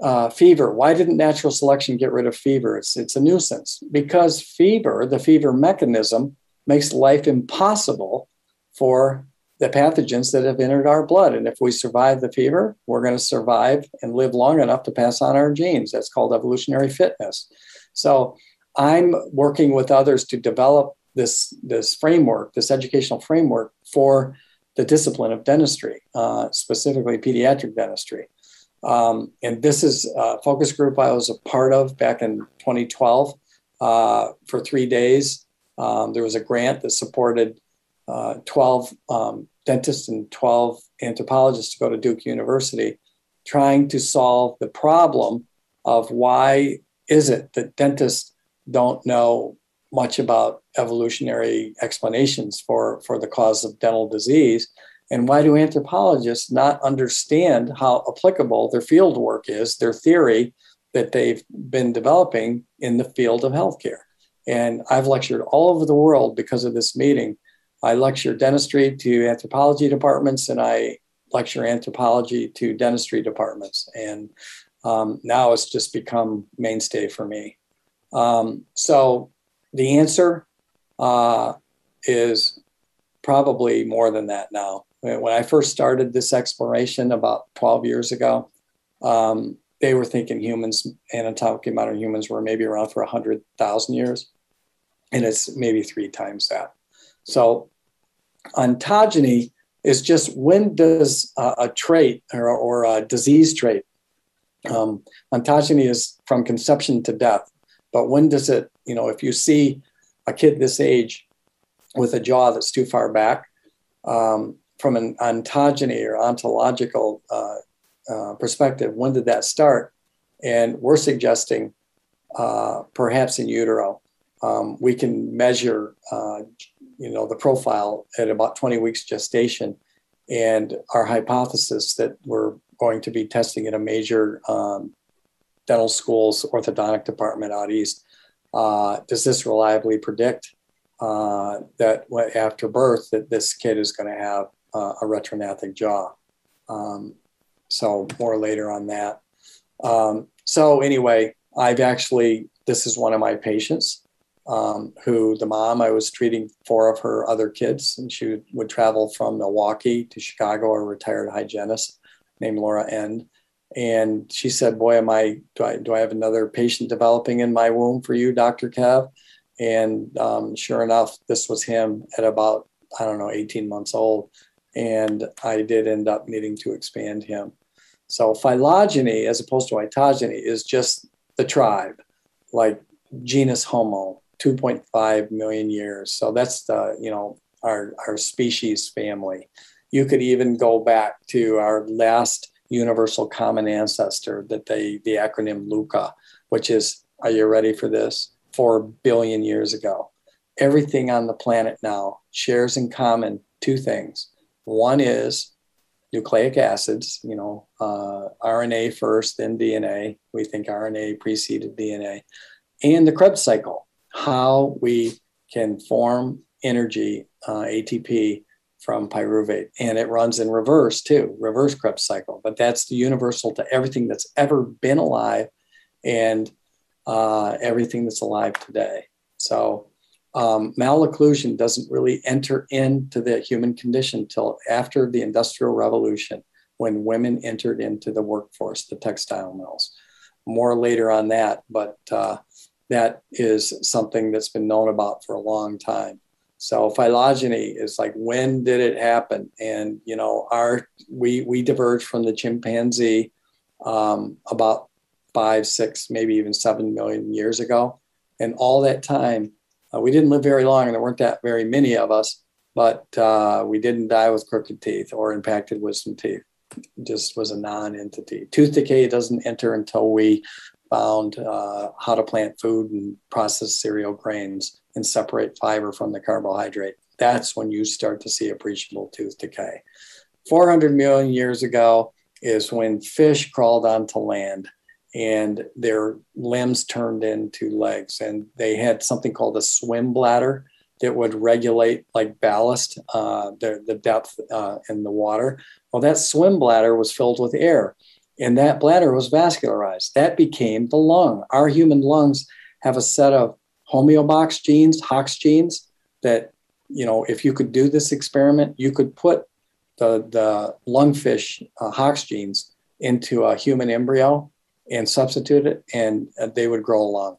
uh, fever, why didn't natural selection get rid of fever? It's, it's a nuisance because fever, the fever mechanism, makes life impossible for the pathogens that have entered our blood. And if we survive the fever, we're going to survive and live long enough to pass on our genes. That's called evolutionary fitness. So I'm working with others to develop this this framework, this educational framework for the discipline of dentistry, uh, specifically pediatric dentistry. Um, and this is a focus group I was a part of back in 2012 uh, for three days. Um, there was a grant that supported uh, 12 um, dentists and 12 anthropologists to go to Duke University, trying to solve the problem of why is it that dentists don't know much about evolutionary explanations for, for the cause of dental disease. And why do anthropologists not understand how applicable their field work is, their theory that they've been developing in the field of healthcare? And I've lectured all over the world because of this meeting. I lecture dentistry to anthropology departments, and I lecture anthropology to dentistry departments. And um, now it's just become mainstay for me. Um, so the answer uh, is probably more than that now. When I first started this exploration about 12 years ago, um, they were thinking humans, anatomically modern humans, were maybe around for 100,000 years. And it's maybe three times that. So ontogeny is just when does a, trait or, or, a disease trait, um, ontogeny is from conception to death. But when does it, you know, if you see a kid this age with a jaw that's too far back, um, from an ontogeny or ontological uh, uh, perspective, when did that start? And we're suggesting uh, perhaps in utero. Um, we can measure, uh, you know, the profile at about 20 weeks gestation, and our hypothesis that we're going to be testing in a major um, dental school's orthodontic department out east. Uh, does this reliably predict uh, that after birth that this kid is going to have uh, a retrognathic jaw? Um, so more later on that. Um, so anyway, I've actually this is one of my patients um, who the mom I was treating four of her other kids, and she would, travel from Milwaukee to Chicago, a retired hygienist named Laura End. And she said, "Boy, am I do I do I have another patient developing in my womb for you, Dr. Kev?" And um, sure enough, this was him at about I don't know 18 months old, and I did end up needing to expand him. So phylogeny, as opposed to ontogeny, is just the tribe, like genus Homo, 2.5 million years. So that's the, you know, our, our species family. You could even go back to our last universal common ancestor that they, the acronym LUCA, which is, are you ready for this? Four billion years ago. Everything on the planet now shares in common two things. One is nucleic acids, you know, uh, RNA first, then DNA. We think RNA preceded DNA. And the Krebs cycle, how we can form energy, uh, ATP, from pyruvate. And it runs in reverse too, reverse Krebs cycle. But that's the universal to everything that's ever been alive and uh, everything that's alive today. So um, malocclusion doesn't really enter into the human condition till after the Industrial Revolution, when women entered into the workforce, the textile mills. More later on that, but uh, that is something that's been known about for a long time. So phylogeny is like when did it happen? And you know, our we we diverged from the chimpanzee um, about five, six, maybe even seven million years ago, and all that time uh, we didn't live very long, and there weren't that very many of us. But uh, we didn't die with crooked teeth or impacted wisdom teeth. Just was a non-entity. Tooth decay doesn't enter until we found uh, how to plant food and process cereal grains and separate fiber from the carbohydrate. That's when you start to see appreciable tooth decay. 400 million years ago is when fish crawled onto land and their limbs turned into legs. And they had something called a swim bladder that would regulate like ballast, uh, the, the depth uh, in the water. Well, that swim bladder was filled with air and that bladder was vascularized. That became the lung. Our human lungs have a set of homeobox genes, Hox genes, that, you know, if you could do this experiment, you could put the, the lungfish uh, Hox genes into a human embryo and substitute it, and uh, they would grow a lung.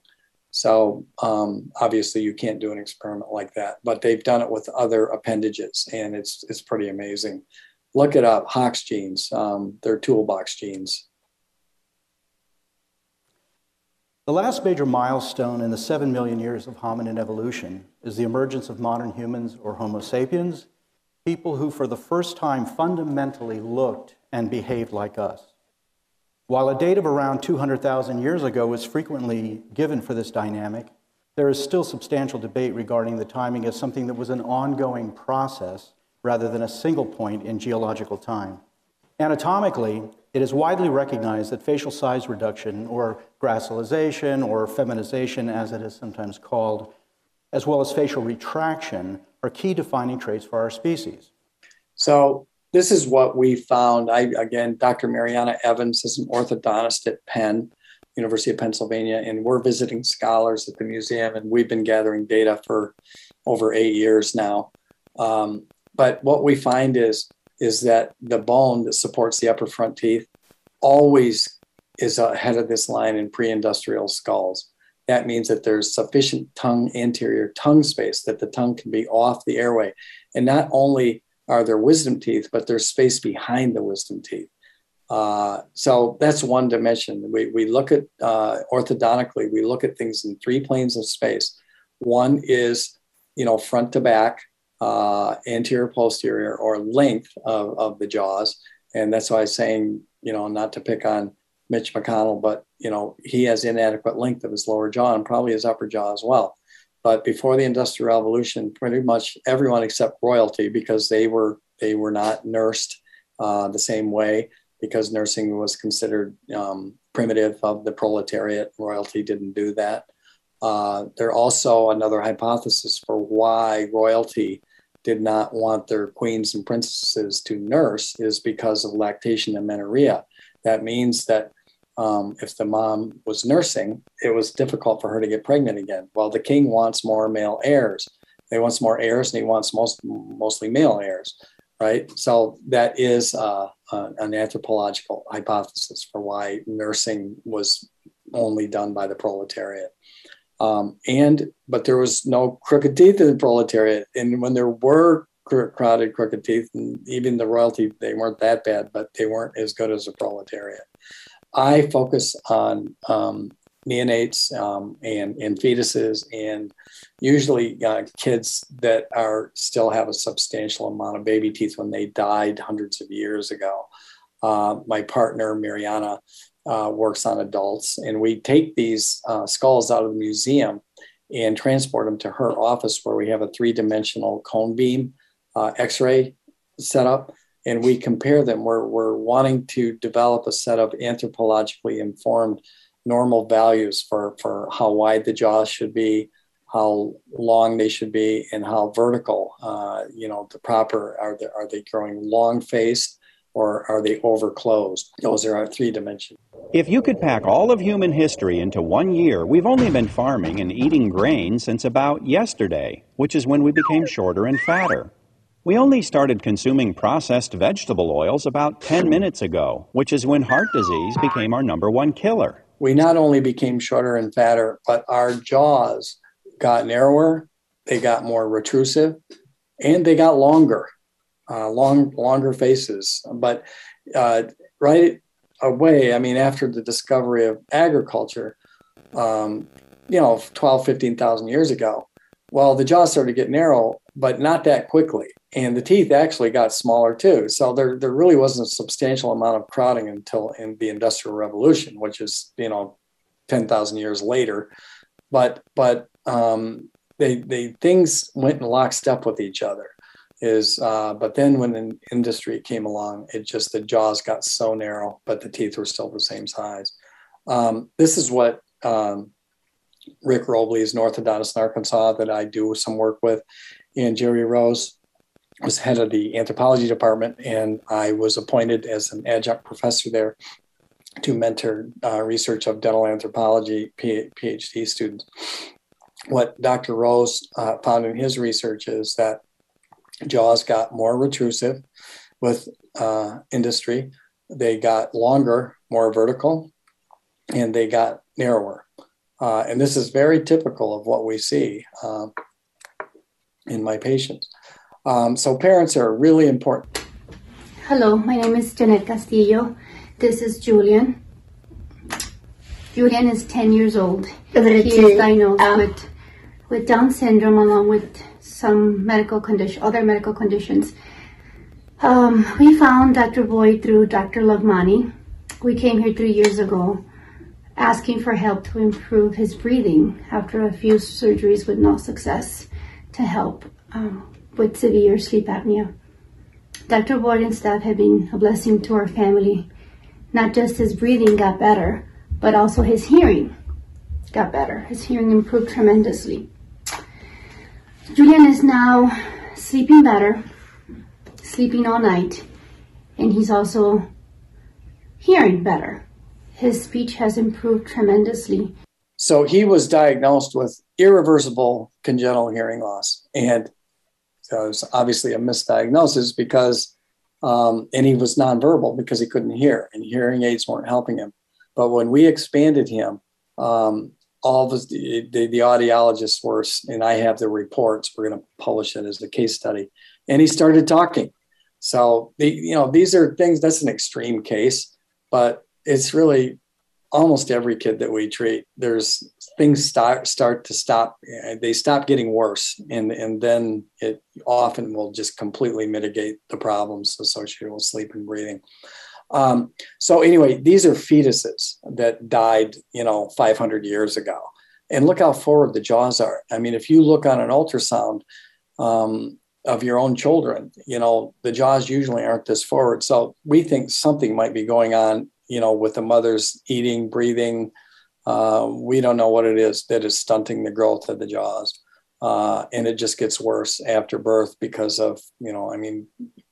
So um, obviously, you can't do an experiment like that, but they've done it with other appendages, and it's it's pretty amazing look it up, Hox genes. Um, they're toolbox genes. The last major milestone in the seven million years of hominin evolution is the emergence of modern humans or Homo sapiens, people who for the first time fundamentally looked and behaved like us. While a date of around 200,000 years ago is frequently given for this dynamic, there is still substantial debate regarding the timing as something that was an ongoing process rather than a single point in geological time. Anatomically, it is widely recognized that facial size reduction, or gracilization, or feminization as it is sometimes called, as well as facial retraction, are key defining traits for our species. So, this is what we found. I again, Dr. Mariana Evans is an orthodontist at Penn, University of Pennsylvania, and we're visiting scholars at the museum, and we've been gathering data for over eight years now. Um, but what we find is is that the bone that supports the upper front teeth always is ahead of this line in pre-industrial skulls. That means that there's sufficient tongue anterior tongue space that the tongue can be off the airway, and not only are there wisdom teeth, but there's space behind the wisdom teeth. Uh, so that's one dimension. We, we look at uh, orthodontically, we look at things in three planes of space. One is, you know, front to back, uh, anterior, posterior, or length of, of the jaws. And that's why I was saying, you know, not to pick on Mitch McConnell, but, you know, he has inadequate length of his lower jaw and probably his upper jaw as well. But before the Industrial Revolution, pretty much everyone except royalty, because they were they were not nursed uh, the same way, because nursing was considered um, primitive of the proletariat. Royalty didn't do that. Uh, there also another hypothesis for why royalty did not want their queens and princesses to nurse is because of lactation amenorrhea. That means that um, if the mom was nursing, it was difficult for her to get pregnant again. Well, the king wants more male heirs. He wants more heirs, and he wants most mostly male heirs, right? So that is uh, an anthropological hypothesis for why nursing was only done by the proletariat. Um, and but there was no crooked teeth in the proletariat, and when there were crowded crooked teeth, and even the royalty, they weren't that bad, but they weren't as good as the proletariat. I focus on um, neonates um, and, and fetuses and usually uh, kids that are still have a substantial amount of baby teeth when they died hundreds of years ago. Uh, my partner Mariana uh, works on adults, and we take these uh, skulls out of the museum and transport them to her office where we have a three-dimensional cone beam uh, X-ray setup and we compare them. We're, we're wanting to develop a set of anthropologically informed normal values for, for how wide the jaws should be, how long they should be, and how vertical, uh, you know, the proper, are they, are they growing long faced or are they over closed? Those are our three dimensions. If you could pack all of human history into one year, we've only been farming and eating grain since about yesterday, which is when we became shorter and fatter. We only started consuming processed vegetable oils about 10 minutes ago, which is when heart disease became our number one killer. We not only became shorter and fatter, but our jaws got narrower, they got more retrusive, and they got longer, uh, long, longer faces. But uh, right away, I mean, after the discovery of agriculture, um, you know, 12, 15,000 years ago, well, the jaws started to get narrow, but not that quickly and the teeth actually got smaller too. So there, there really wasn't a substantial amount of crowding until in the Industrial Revolution, which is you know, ten thousand years later. But but um, they they things went in lockstep with each other. Is uh, but then when the industry came along, it just the jaws got so narrow, but the teeth were still the same size. Um, this is what um, Rick Roblee is an orthodontist in Arkansas that I do some work with, and Jerry Rose was head of the anthropology department, and I was appointed as an adjunct professor there to mentor uh, research of dental anthropology PhD students. What Dr. Rose uh, found in his research is that jaws got more retrusive with uh, industry, they got longer, more vertical, and they got narrower. Uh, and this is very typical of what we see um, in my patients. Um, so parents are really important. Hello, my name is Janet Castillo. This is Julian. Julian is 10 years old. He is diagnosed um, with, with Down syndrome along with some medical condition, other medical conditions. Um, we found Dr. Boyd through Dr. Lovmani. We came here three years ago asking for help to improve his breathing after a few surgeries with no success to help um, with severe sleep apnea. Dr. Boyd and staff have been a blessing to our family. Not just his breathing got better, but also his hearing got better. His hearing improved tremendously. Julian is now sleeping better, sleeping all night, and he's also hearing better. His speech has improved tremendously. So he was diagnosed with irreversible congenital hearing loss. And so it was obviously a misdiagnosis because, um, and he was nonverbal because he couldn't hear, and hearing aids weren't helping him. But when we expanded him, um, all the, the, the audiologists were, and I have the reports, we're going to publish it as a case study. And he started talking. So, the, you know, these are things, that's an extreme case, but it's really almost every kid that we treat. There's things start, start to stop, they stop getting worse. And, and then it often will just completely mitigate the problems associated with sleep and breathing. Um, so anyway, these are fetuses that died, you know, 500 years ago. And look how forward the jaws are. I mean, if you look on an ultrasound um, of your own children, you know, the jaws usually aren't this forward. So we think something might be going on, you know, with the mother's eating, breathing. Uh, we don't know what it is that is stunting the growth of the jaws. Uh, and it just gets worse after birth because of you know i mean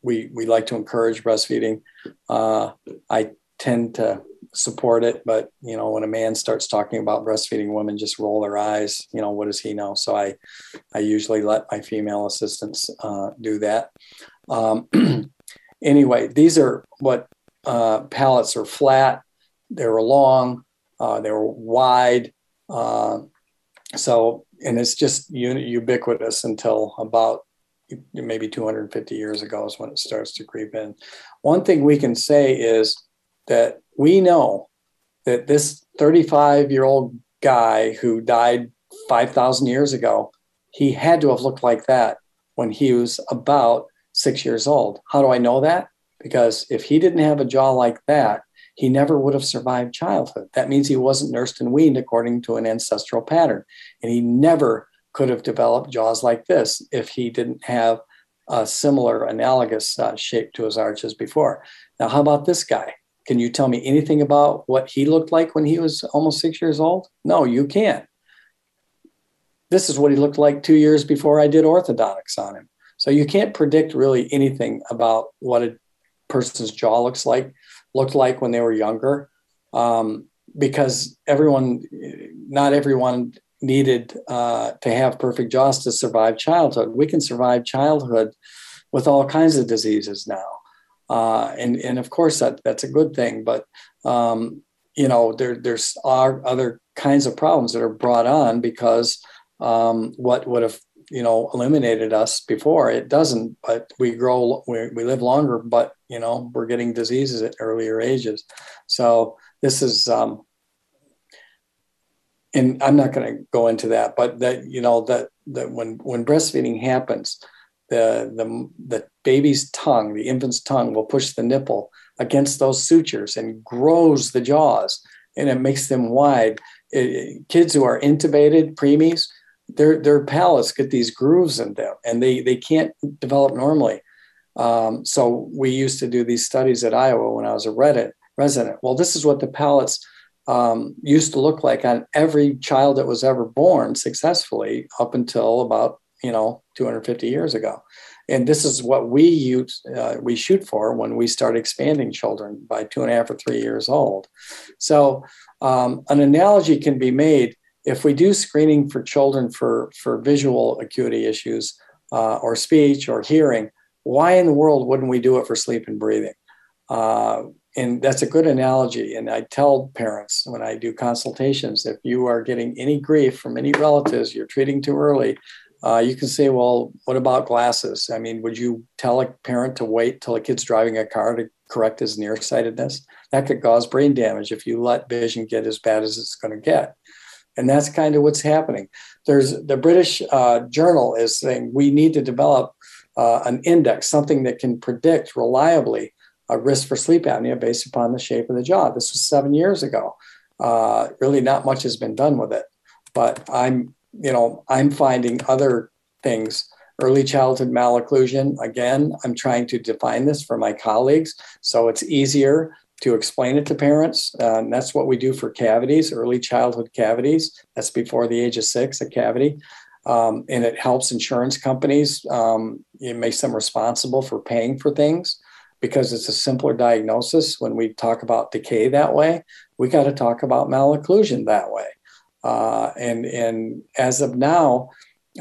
we we like to encourage breastfeeding. Uh, i tend to support it but you know when a man starts talking about breastfeeding women just roll their eyes you know what does he know? So i i usually let my female assistants uh, do that. Um, anyway these are what uh, palates are flat they were long uh, they were wide uh, so and it's just ubiquitous until about maybe 250 years ago is when it starts to creep in. One thing we can say is that we know that this 35 year old guy who died 5,000 years ago, he had to have looked like that when he was about six years old. How do I know that? Because if he didn't have a jaw like that, he never would have survived childhood. That means he wasn't nursed and weaned according to an ancestral pattern. And he never could have developed jaws like this if he didn't have a similar analogous uh, shape to his arches before. Now, how about this guy? Can you tell me anything about what he looked like when he was almost six years old? No, you can't. This is what he looked like two years before I did orthodontics on him. So you can't predict really anything about what a person's jaw looks like looked like when they were younger um, because everyone not everyone needed uh, to have perfect jaws to survive childhood. We can survive childhood with all kinds of diseases now. Uh, and and of course that that's a good thing but um, you know there there's are other kinds of problems that are brought on because um, what would have you know eliminated us before. It doesn't but we grow we, we live longer but you know we're getting diseases at earlier ages. So this is um and i'm not going to go into that but that you know that that when when breastfeeding happens the the the baby's tongue the infant's tongue will push the nipple against those sutures and grows the jaws and it makes them wide. It, kids who are intubated preemies their their palates get these grooves in them and they they can't develop normally. Um, so we used to do these studies at iowa when i was a resident resident. Well this is what the palates um, used to look like on every child that was ever born successfully up until about you know 250 years ago. And this is what we use uh, we shoot for when we start expanding children by two and a half or three years old. So um, an analogy can be made. If we do screening for children for, for visual acuity issues uh, or speech or hearing, why in the world wouldn't we do it for sleep and breathing? Uh, and that's a good analogy. And I tell parents when I do consultations if you are getting any grief from any relatives you're treating too early, uh, you can say, well, what about glasses? I mean, would you tell a parent to wait till a kid's driving a car to correct his nearsightedness? That could cause brain damage if you let vision get as bad as it's going to get. And that's kind of what's happening. There's the British uh, Journal is saying we need to develop uh, an index, something that can predict reliably a risk for sleep apnea based upon the shape of the jaw. This was seven years ago. Uh, really, not much has been done with it. But I'm, you know, I'm finding other things Early childhood malocclusion, again, I'm trying to define this for my colleagues so it's easier to explain it to parents. Um, that's what we do for cavities, early childhood cavities. That's before the age of six, a cavity. Um, and it helps insurance companies. Um, it makes them responsible for paying for things because it's a simpler diagnosis. When we talk about decay that way, we got to talk about malocclusion that way. Uh, and and as of now,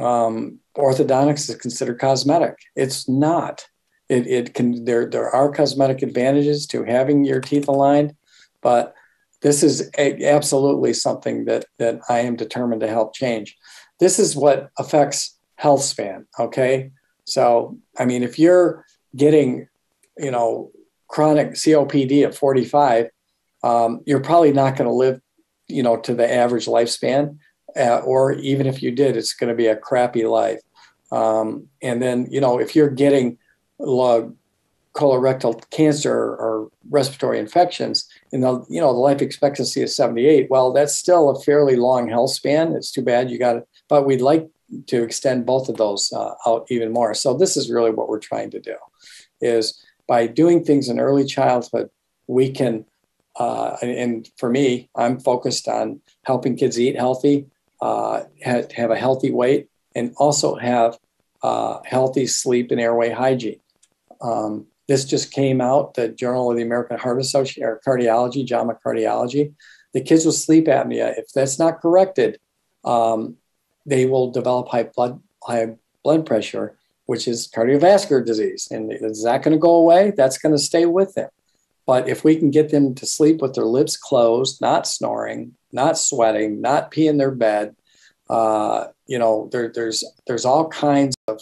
um, orthodontics is considered cosmetic. It's not. It, it can there there are cosmetic advantages to having your teeth aligned, but this is a, absolutely something that that I am determined to help change. This is what affects health span. Okay, so I mean, if you're getting, you know, chronic COPD at 45, um, you're probably not going to live, you know, to the average lifespan. Uh, or even if you did, it's going to be a crappy life. Um, and then, you know, if you're getting colorectal cancer or respiratory infections, and the you know the life expectancy is 78. Well, that's still a fairly long health span. It's too bad you got it, but we'd like to extend both of those uh, out even more. So this is really what we're trying to do, is by doing things in early childhood, we can. Uh, and for me, I'm focused on helping kids eat healthy, uh, have, a healthy weight, and also have uh, healthy sleep and airway hygiene. Um, this just came out, the Journal of the American Heart Association, or Cardiology, JAMA Cardiology. The kids with sleep apnea, if that's not corrected, um, they will develop high blood, high blood pressure, which is cardiovascular disease. And is that going to go away? That's going to stay with them. But if we can get them to sleep with their lips closed, not snoring, not sweating, not peeing their bed, uh, you know, there, there's there's all kinds of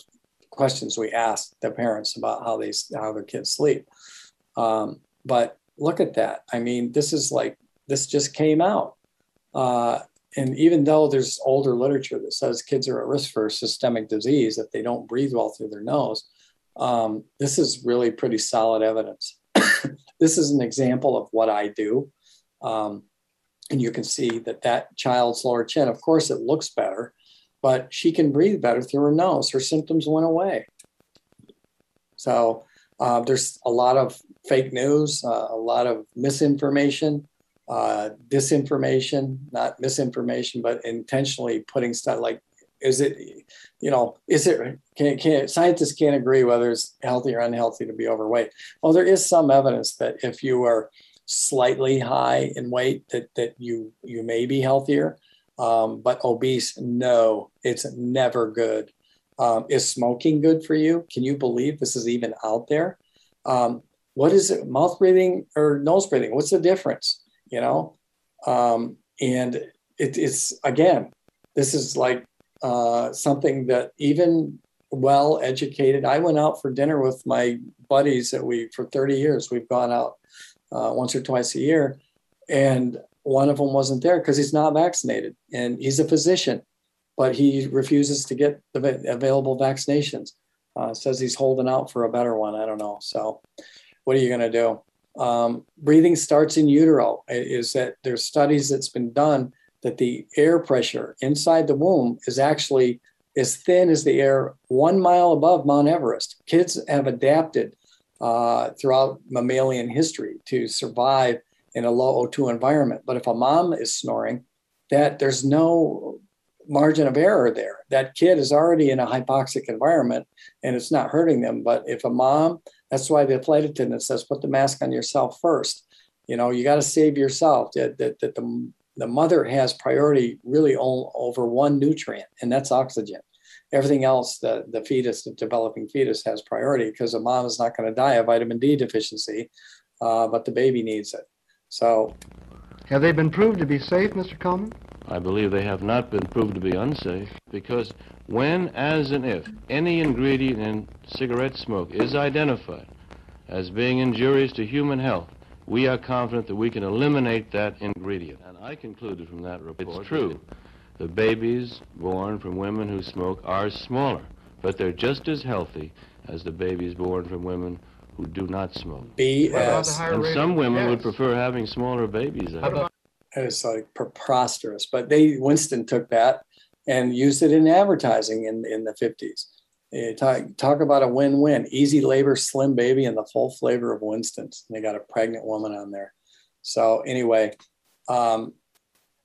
questions we ask the parents about how they how their kids sleep. Um, but look at that. I mean, this is like this just came out. Uh, and even though there's older literature that says kids are at risk for systemic disease if they don't breathe well through their nose, um, this is really pretty solid evidence. this is an example of what I do. Um, and you can see that that child's lower chin, of course, it looks better, but she can breathe better through her nose. Her symptoms went away. So uh, there's a lot of fake news, uh, a lot of misinformation, uh, disinformation, not misinformation, but intentionally putting stuff like, is it, you know, is it, can, can scientists can't agree whether it's healthy or unhealthy to be overweight. Well, there is some evidence that if you are slightly high in weight, that, that you, you may be healthier. Um, but obese, no, it's never good. Um, is smoking good for you? Can you believe this is even out there? Um, what is it, mouth breathing or nose breathing? What's the difference? You know, um, and it, it's again, this is like uh, something that even well educated. I went out for dinner with my buddies that we for 30 years. We've gone out uh, once or twice a year, and one of them wasn't there because he's not vaccinated and he's a physician, but he refuses to get the available vaccinations. Uh, says he's holding out for a better one. I don't know. So, what are you going to do? Um, breathing starts in utero. Is that there's studies that's been done that the air pressure inside the womb is actually as thin as the air one mile above Mount Everest. Kids have adapted uh, throughout mammalian history to survive in a low O2 environment. But if a mom is snoring, that there's no margin of error there. That kid is already in a hypoxic environment and it's not hurting them. But if a mom, that's why the flight attendant says, put the mask on yourself first. You know, you got to save yourself. That, that, that the, the mother has priority really all, over one nutrient, and that's oxygen. Everything else, the, the fetus, the developing fetus has priority because the mom is not going to die of vitamin D deficiency, uh, but the baby needs it. So, have they been proved to be safe, Mr. Coleman? I believe they have not been proved to be unsafe because when, as and if, any ingredient in cigarette smoke is identified as being injurious to human health, we are confident that we can eliminate that ingredient. And I concluded from that report it's true. The babies born from women who smoke are smaller, but they're just as healthy as the babies born from women who do not smoke. BS. And some women would prefer having smaller babies. It's like preposterous. But they Winston took that and used it in advertising in, in the 50s. Talk, talk about a win-win. Easy labor, slim baby, and the full flavor of Winston's. And they got a pregnant woman on there. So anyway, um,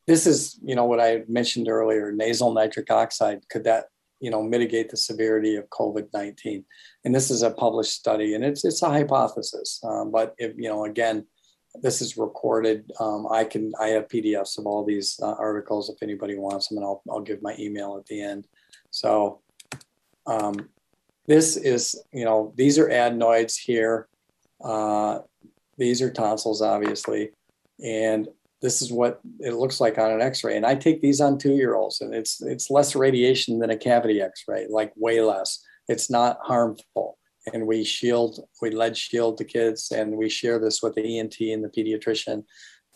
this is you know what I mentioned earlier. Nasal nitric oxide could that you know mitigate the severity of COVID-19? And this is a published study, and it's it's a hypothesis. Um, but if you know again, this is recorded. Um, I can I have PDFs of all these uh, articles if anybody wants them, and I'll I'll give my email at the end. So um, this is you know these are adenoids here. Uh, these are tonsils, obviously, and this is what it looks like on an X-ray. And I take these on two-year-olds, and it's it's less radiation than a cavity X-ray, like way less. It's not harmful and we shield, we lead shield the kids, and we share this with the ENT and the pediatrician.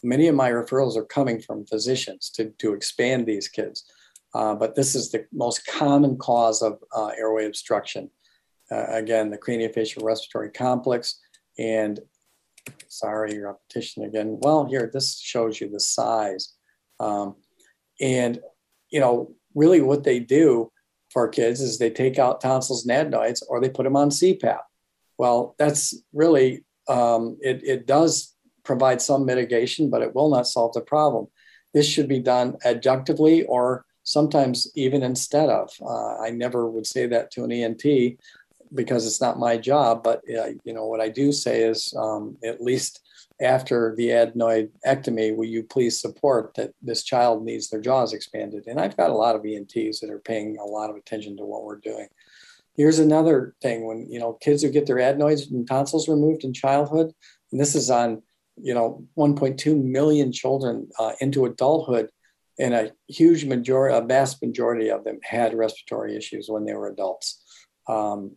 Many of my referrals are coming from physicians to, to expand these kids. Uh, but this is the most common cause of uh, airway obstruction. Uh, again, the craniofacial respiratory complex. And sorry, repetition again. Well, here, this shows you the size. Um, and, you know, really what they do for kids is they take out tonsils and adenoids or they put them on CPAP. Well, that's really, um, it, it does provide some mitigation, but it will not solve the problem. This should be done adjunctively or sometimes even instead of. Uh, I never would say that to an ENT because it's not my job, but uh, you know what I do say is um, at least after the adenoidectomy, will you please support that this child needs their jaws expanded? And I've got a lot of ENTs that are paying a lot of attention to what we're doing. Here's another thing when, you know, kids who get their adenoids and tonsils removed in childhood, and this is on, you know, 1.2 million children uh, into adulthood, and a huge majority, a vast majority of them had respiratory issues when they were adults. Um,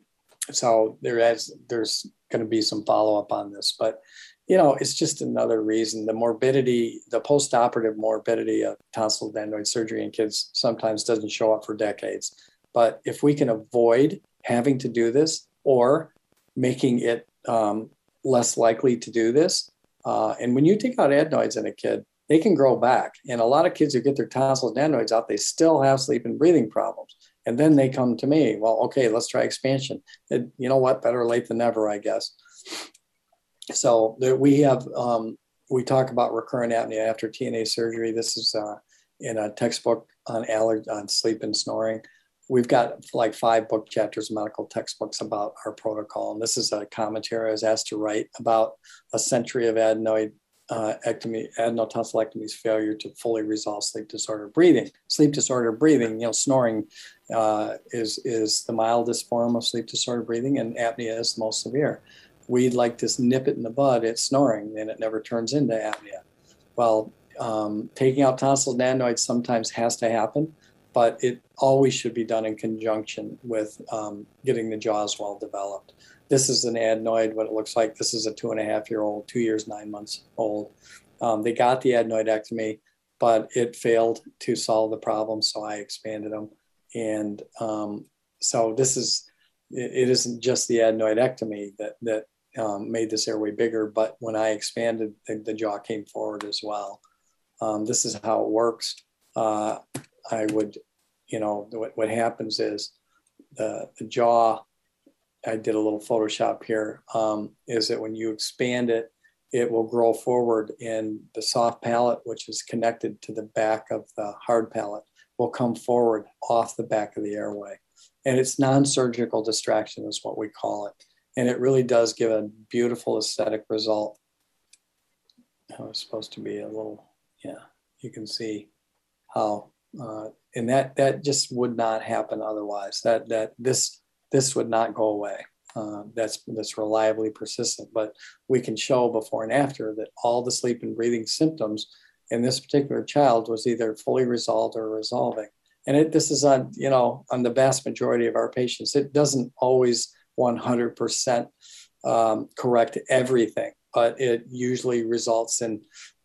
so there is, there's going to be some follow up on this, but you know, it's just another reason. The morbidity, the post-operative morbidity of tonsil adenoid surgery in kids sometimes doesn't show up for decades. But if we can avoid having to do this or making it um, less likely to do this, uh, and when you take out adenoids in a kid, they can grow back. And a lot of kids who get their tonsils and adenoids out, they still have sleep and breathing problems. And then they come to me, well, okay, let's try expansion. And you know what? Better late than never, I guess so there, we have um, we talk about recurrent apnea after TNA surgery. This is uh, in a textbook on on sleep and snoring. We've got like five book chapters, medical textbooks about our protocol, and this is a commentary I was asked to write about a century of adenoid uh, ectomy, adenotonsillectomy's failure to fully resolve sleep disorder breathing. Sleep disorder breathing, you know, snoring uh, is is the mildest form of sleep disorder breathing, and apnea is the most severe we'd like to nip it in the bud, it's snoring and it never turns into apnea. Well, um, taking out tonsils and adenoids sometimes has to happen, but it always should be done in conjunction with um, getting the jaws well developed. This is an adenoid, what it looks like. This is a two and a half year old, two years, nine months old. Um, they got the adenoidectomy, but it failed to solve the problem, so I expanded them. And um, so this is, it, it isn't just the adenoidectomy that, that um, made this airway bigger, but when I expanded, the, the jaw came forward as well. Um, this is how it works. Uh, I would, you know, what, what happens is the, the jaw, I did a little Photoshop here, um, is that when you expand it, it will grow forward and the soft palate, which is connected to the back of the hard palate, will come forward off the back of the airway. And it's non-surgical distraction is what we call it and it really does give a beautiful aesthetic result. How it's supposed to be a little, yeah, you can see how, uh, and that that just would not happen otherwise. That that this this would not go away. Uh, that's that's reliably persistent. But we can show before and after that all the sleep and breathing symptoms in this particular child was either fully resolved or resolving. And it, this is on you know on the vast majority of our patients. It doesn't always 100% um, correct everything, but it usually results in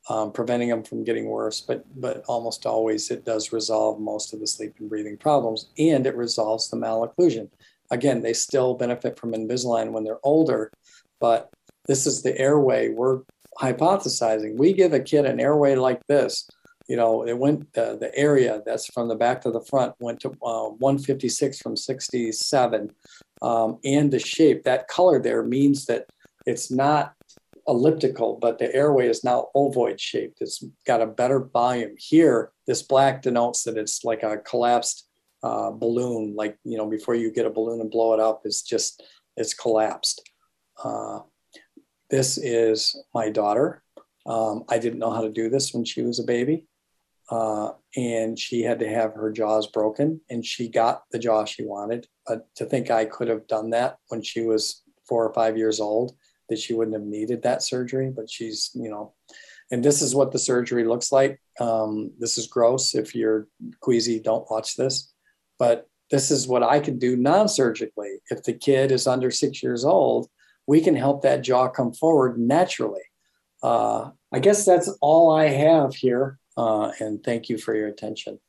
um, preventing them from getting worse. But but almost always it does resolve most of the sleep and breathing problems, and it resolves the malocclusion. Again, they still benefit from Invisalign when they're older, but this is the airway we're hypothesizing. We give a kid an airway like this you know, it went, the, the area that's from the back to the front went to uh, 156 from 67. Um, and the shape, that color there means that it's not elliptical, but the airway is now ovoid shaped. It's got a better volume. Here, this black denotes that it's like a collapsed uh, balloon, like, you know, before you get a balloon and blow it up, it's just, it's collapsed. Uh, this is my daughter. Um, I didn't know how to do this when she was a baby. Uh, and she had to have her jaws broken and she got the jaw she wanted. But to think I could have done that when she was four or five years old, that she wouldn't have needed that surgery, but she's, you know, and this is what the surgery looks like. Um, this is gross. If you're queasy, don't watch this. But this is what I can do non surgically. If the kid is under six years old, we can help that jaw come forward naturally. Uh, I guess that's all I have here. Uh, and thank you for your attention.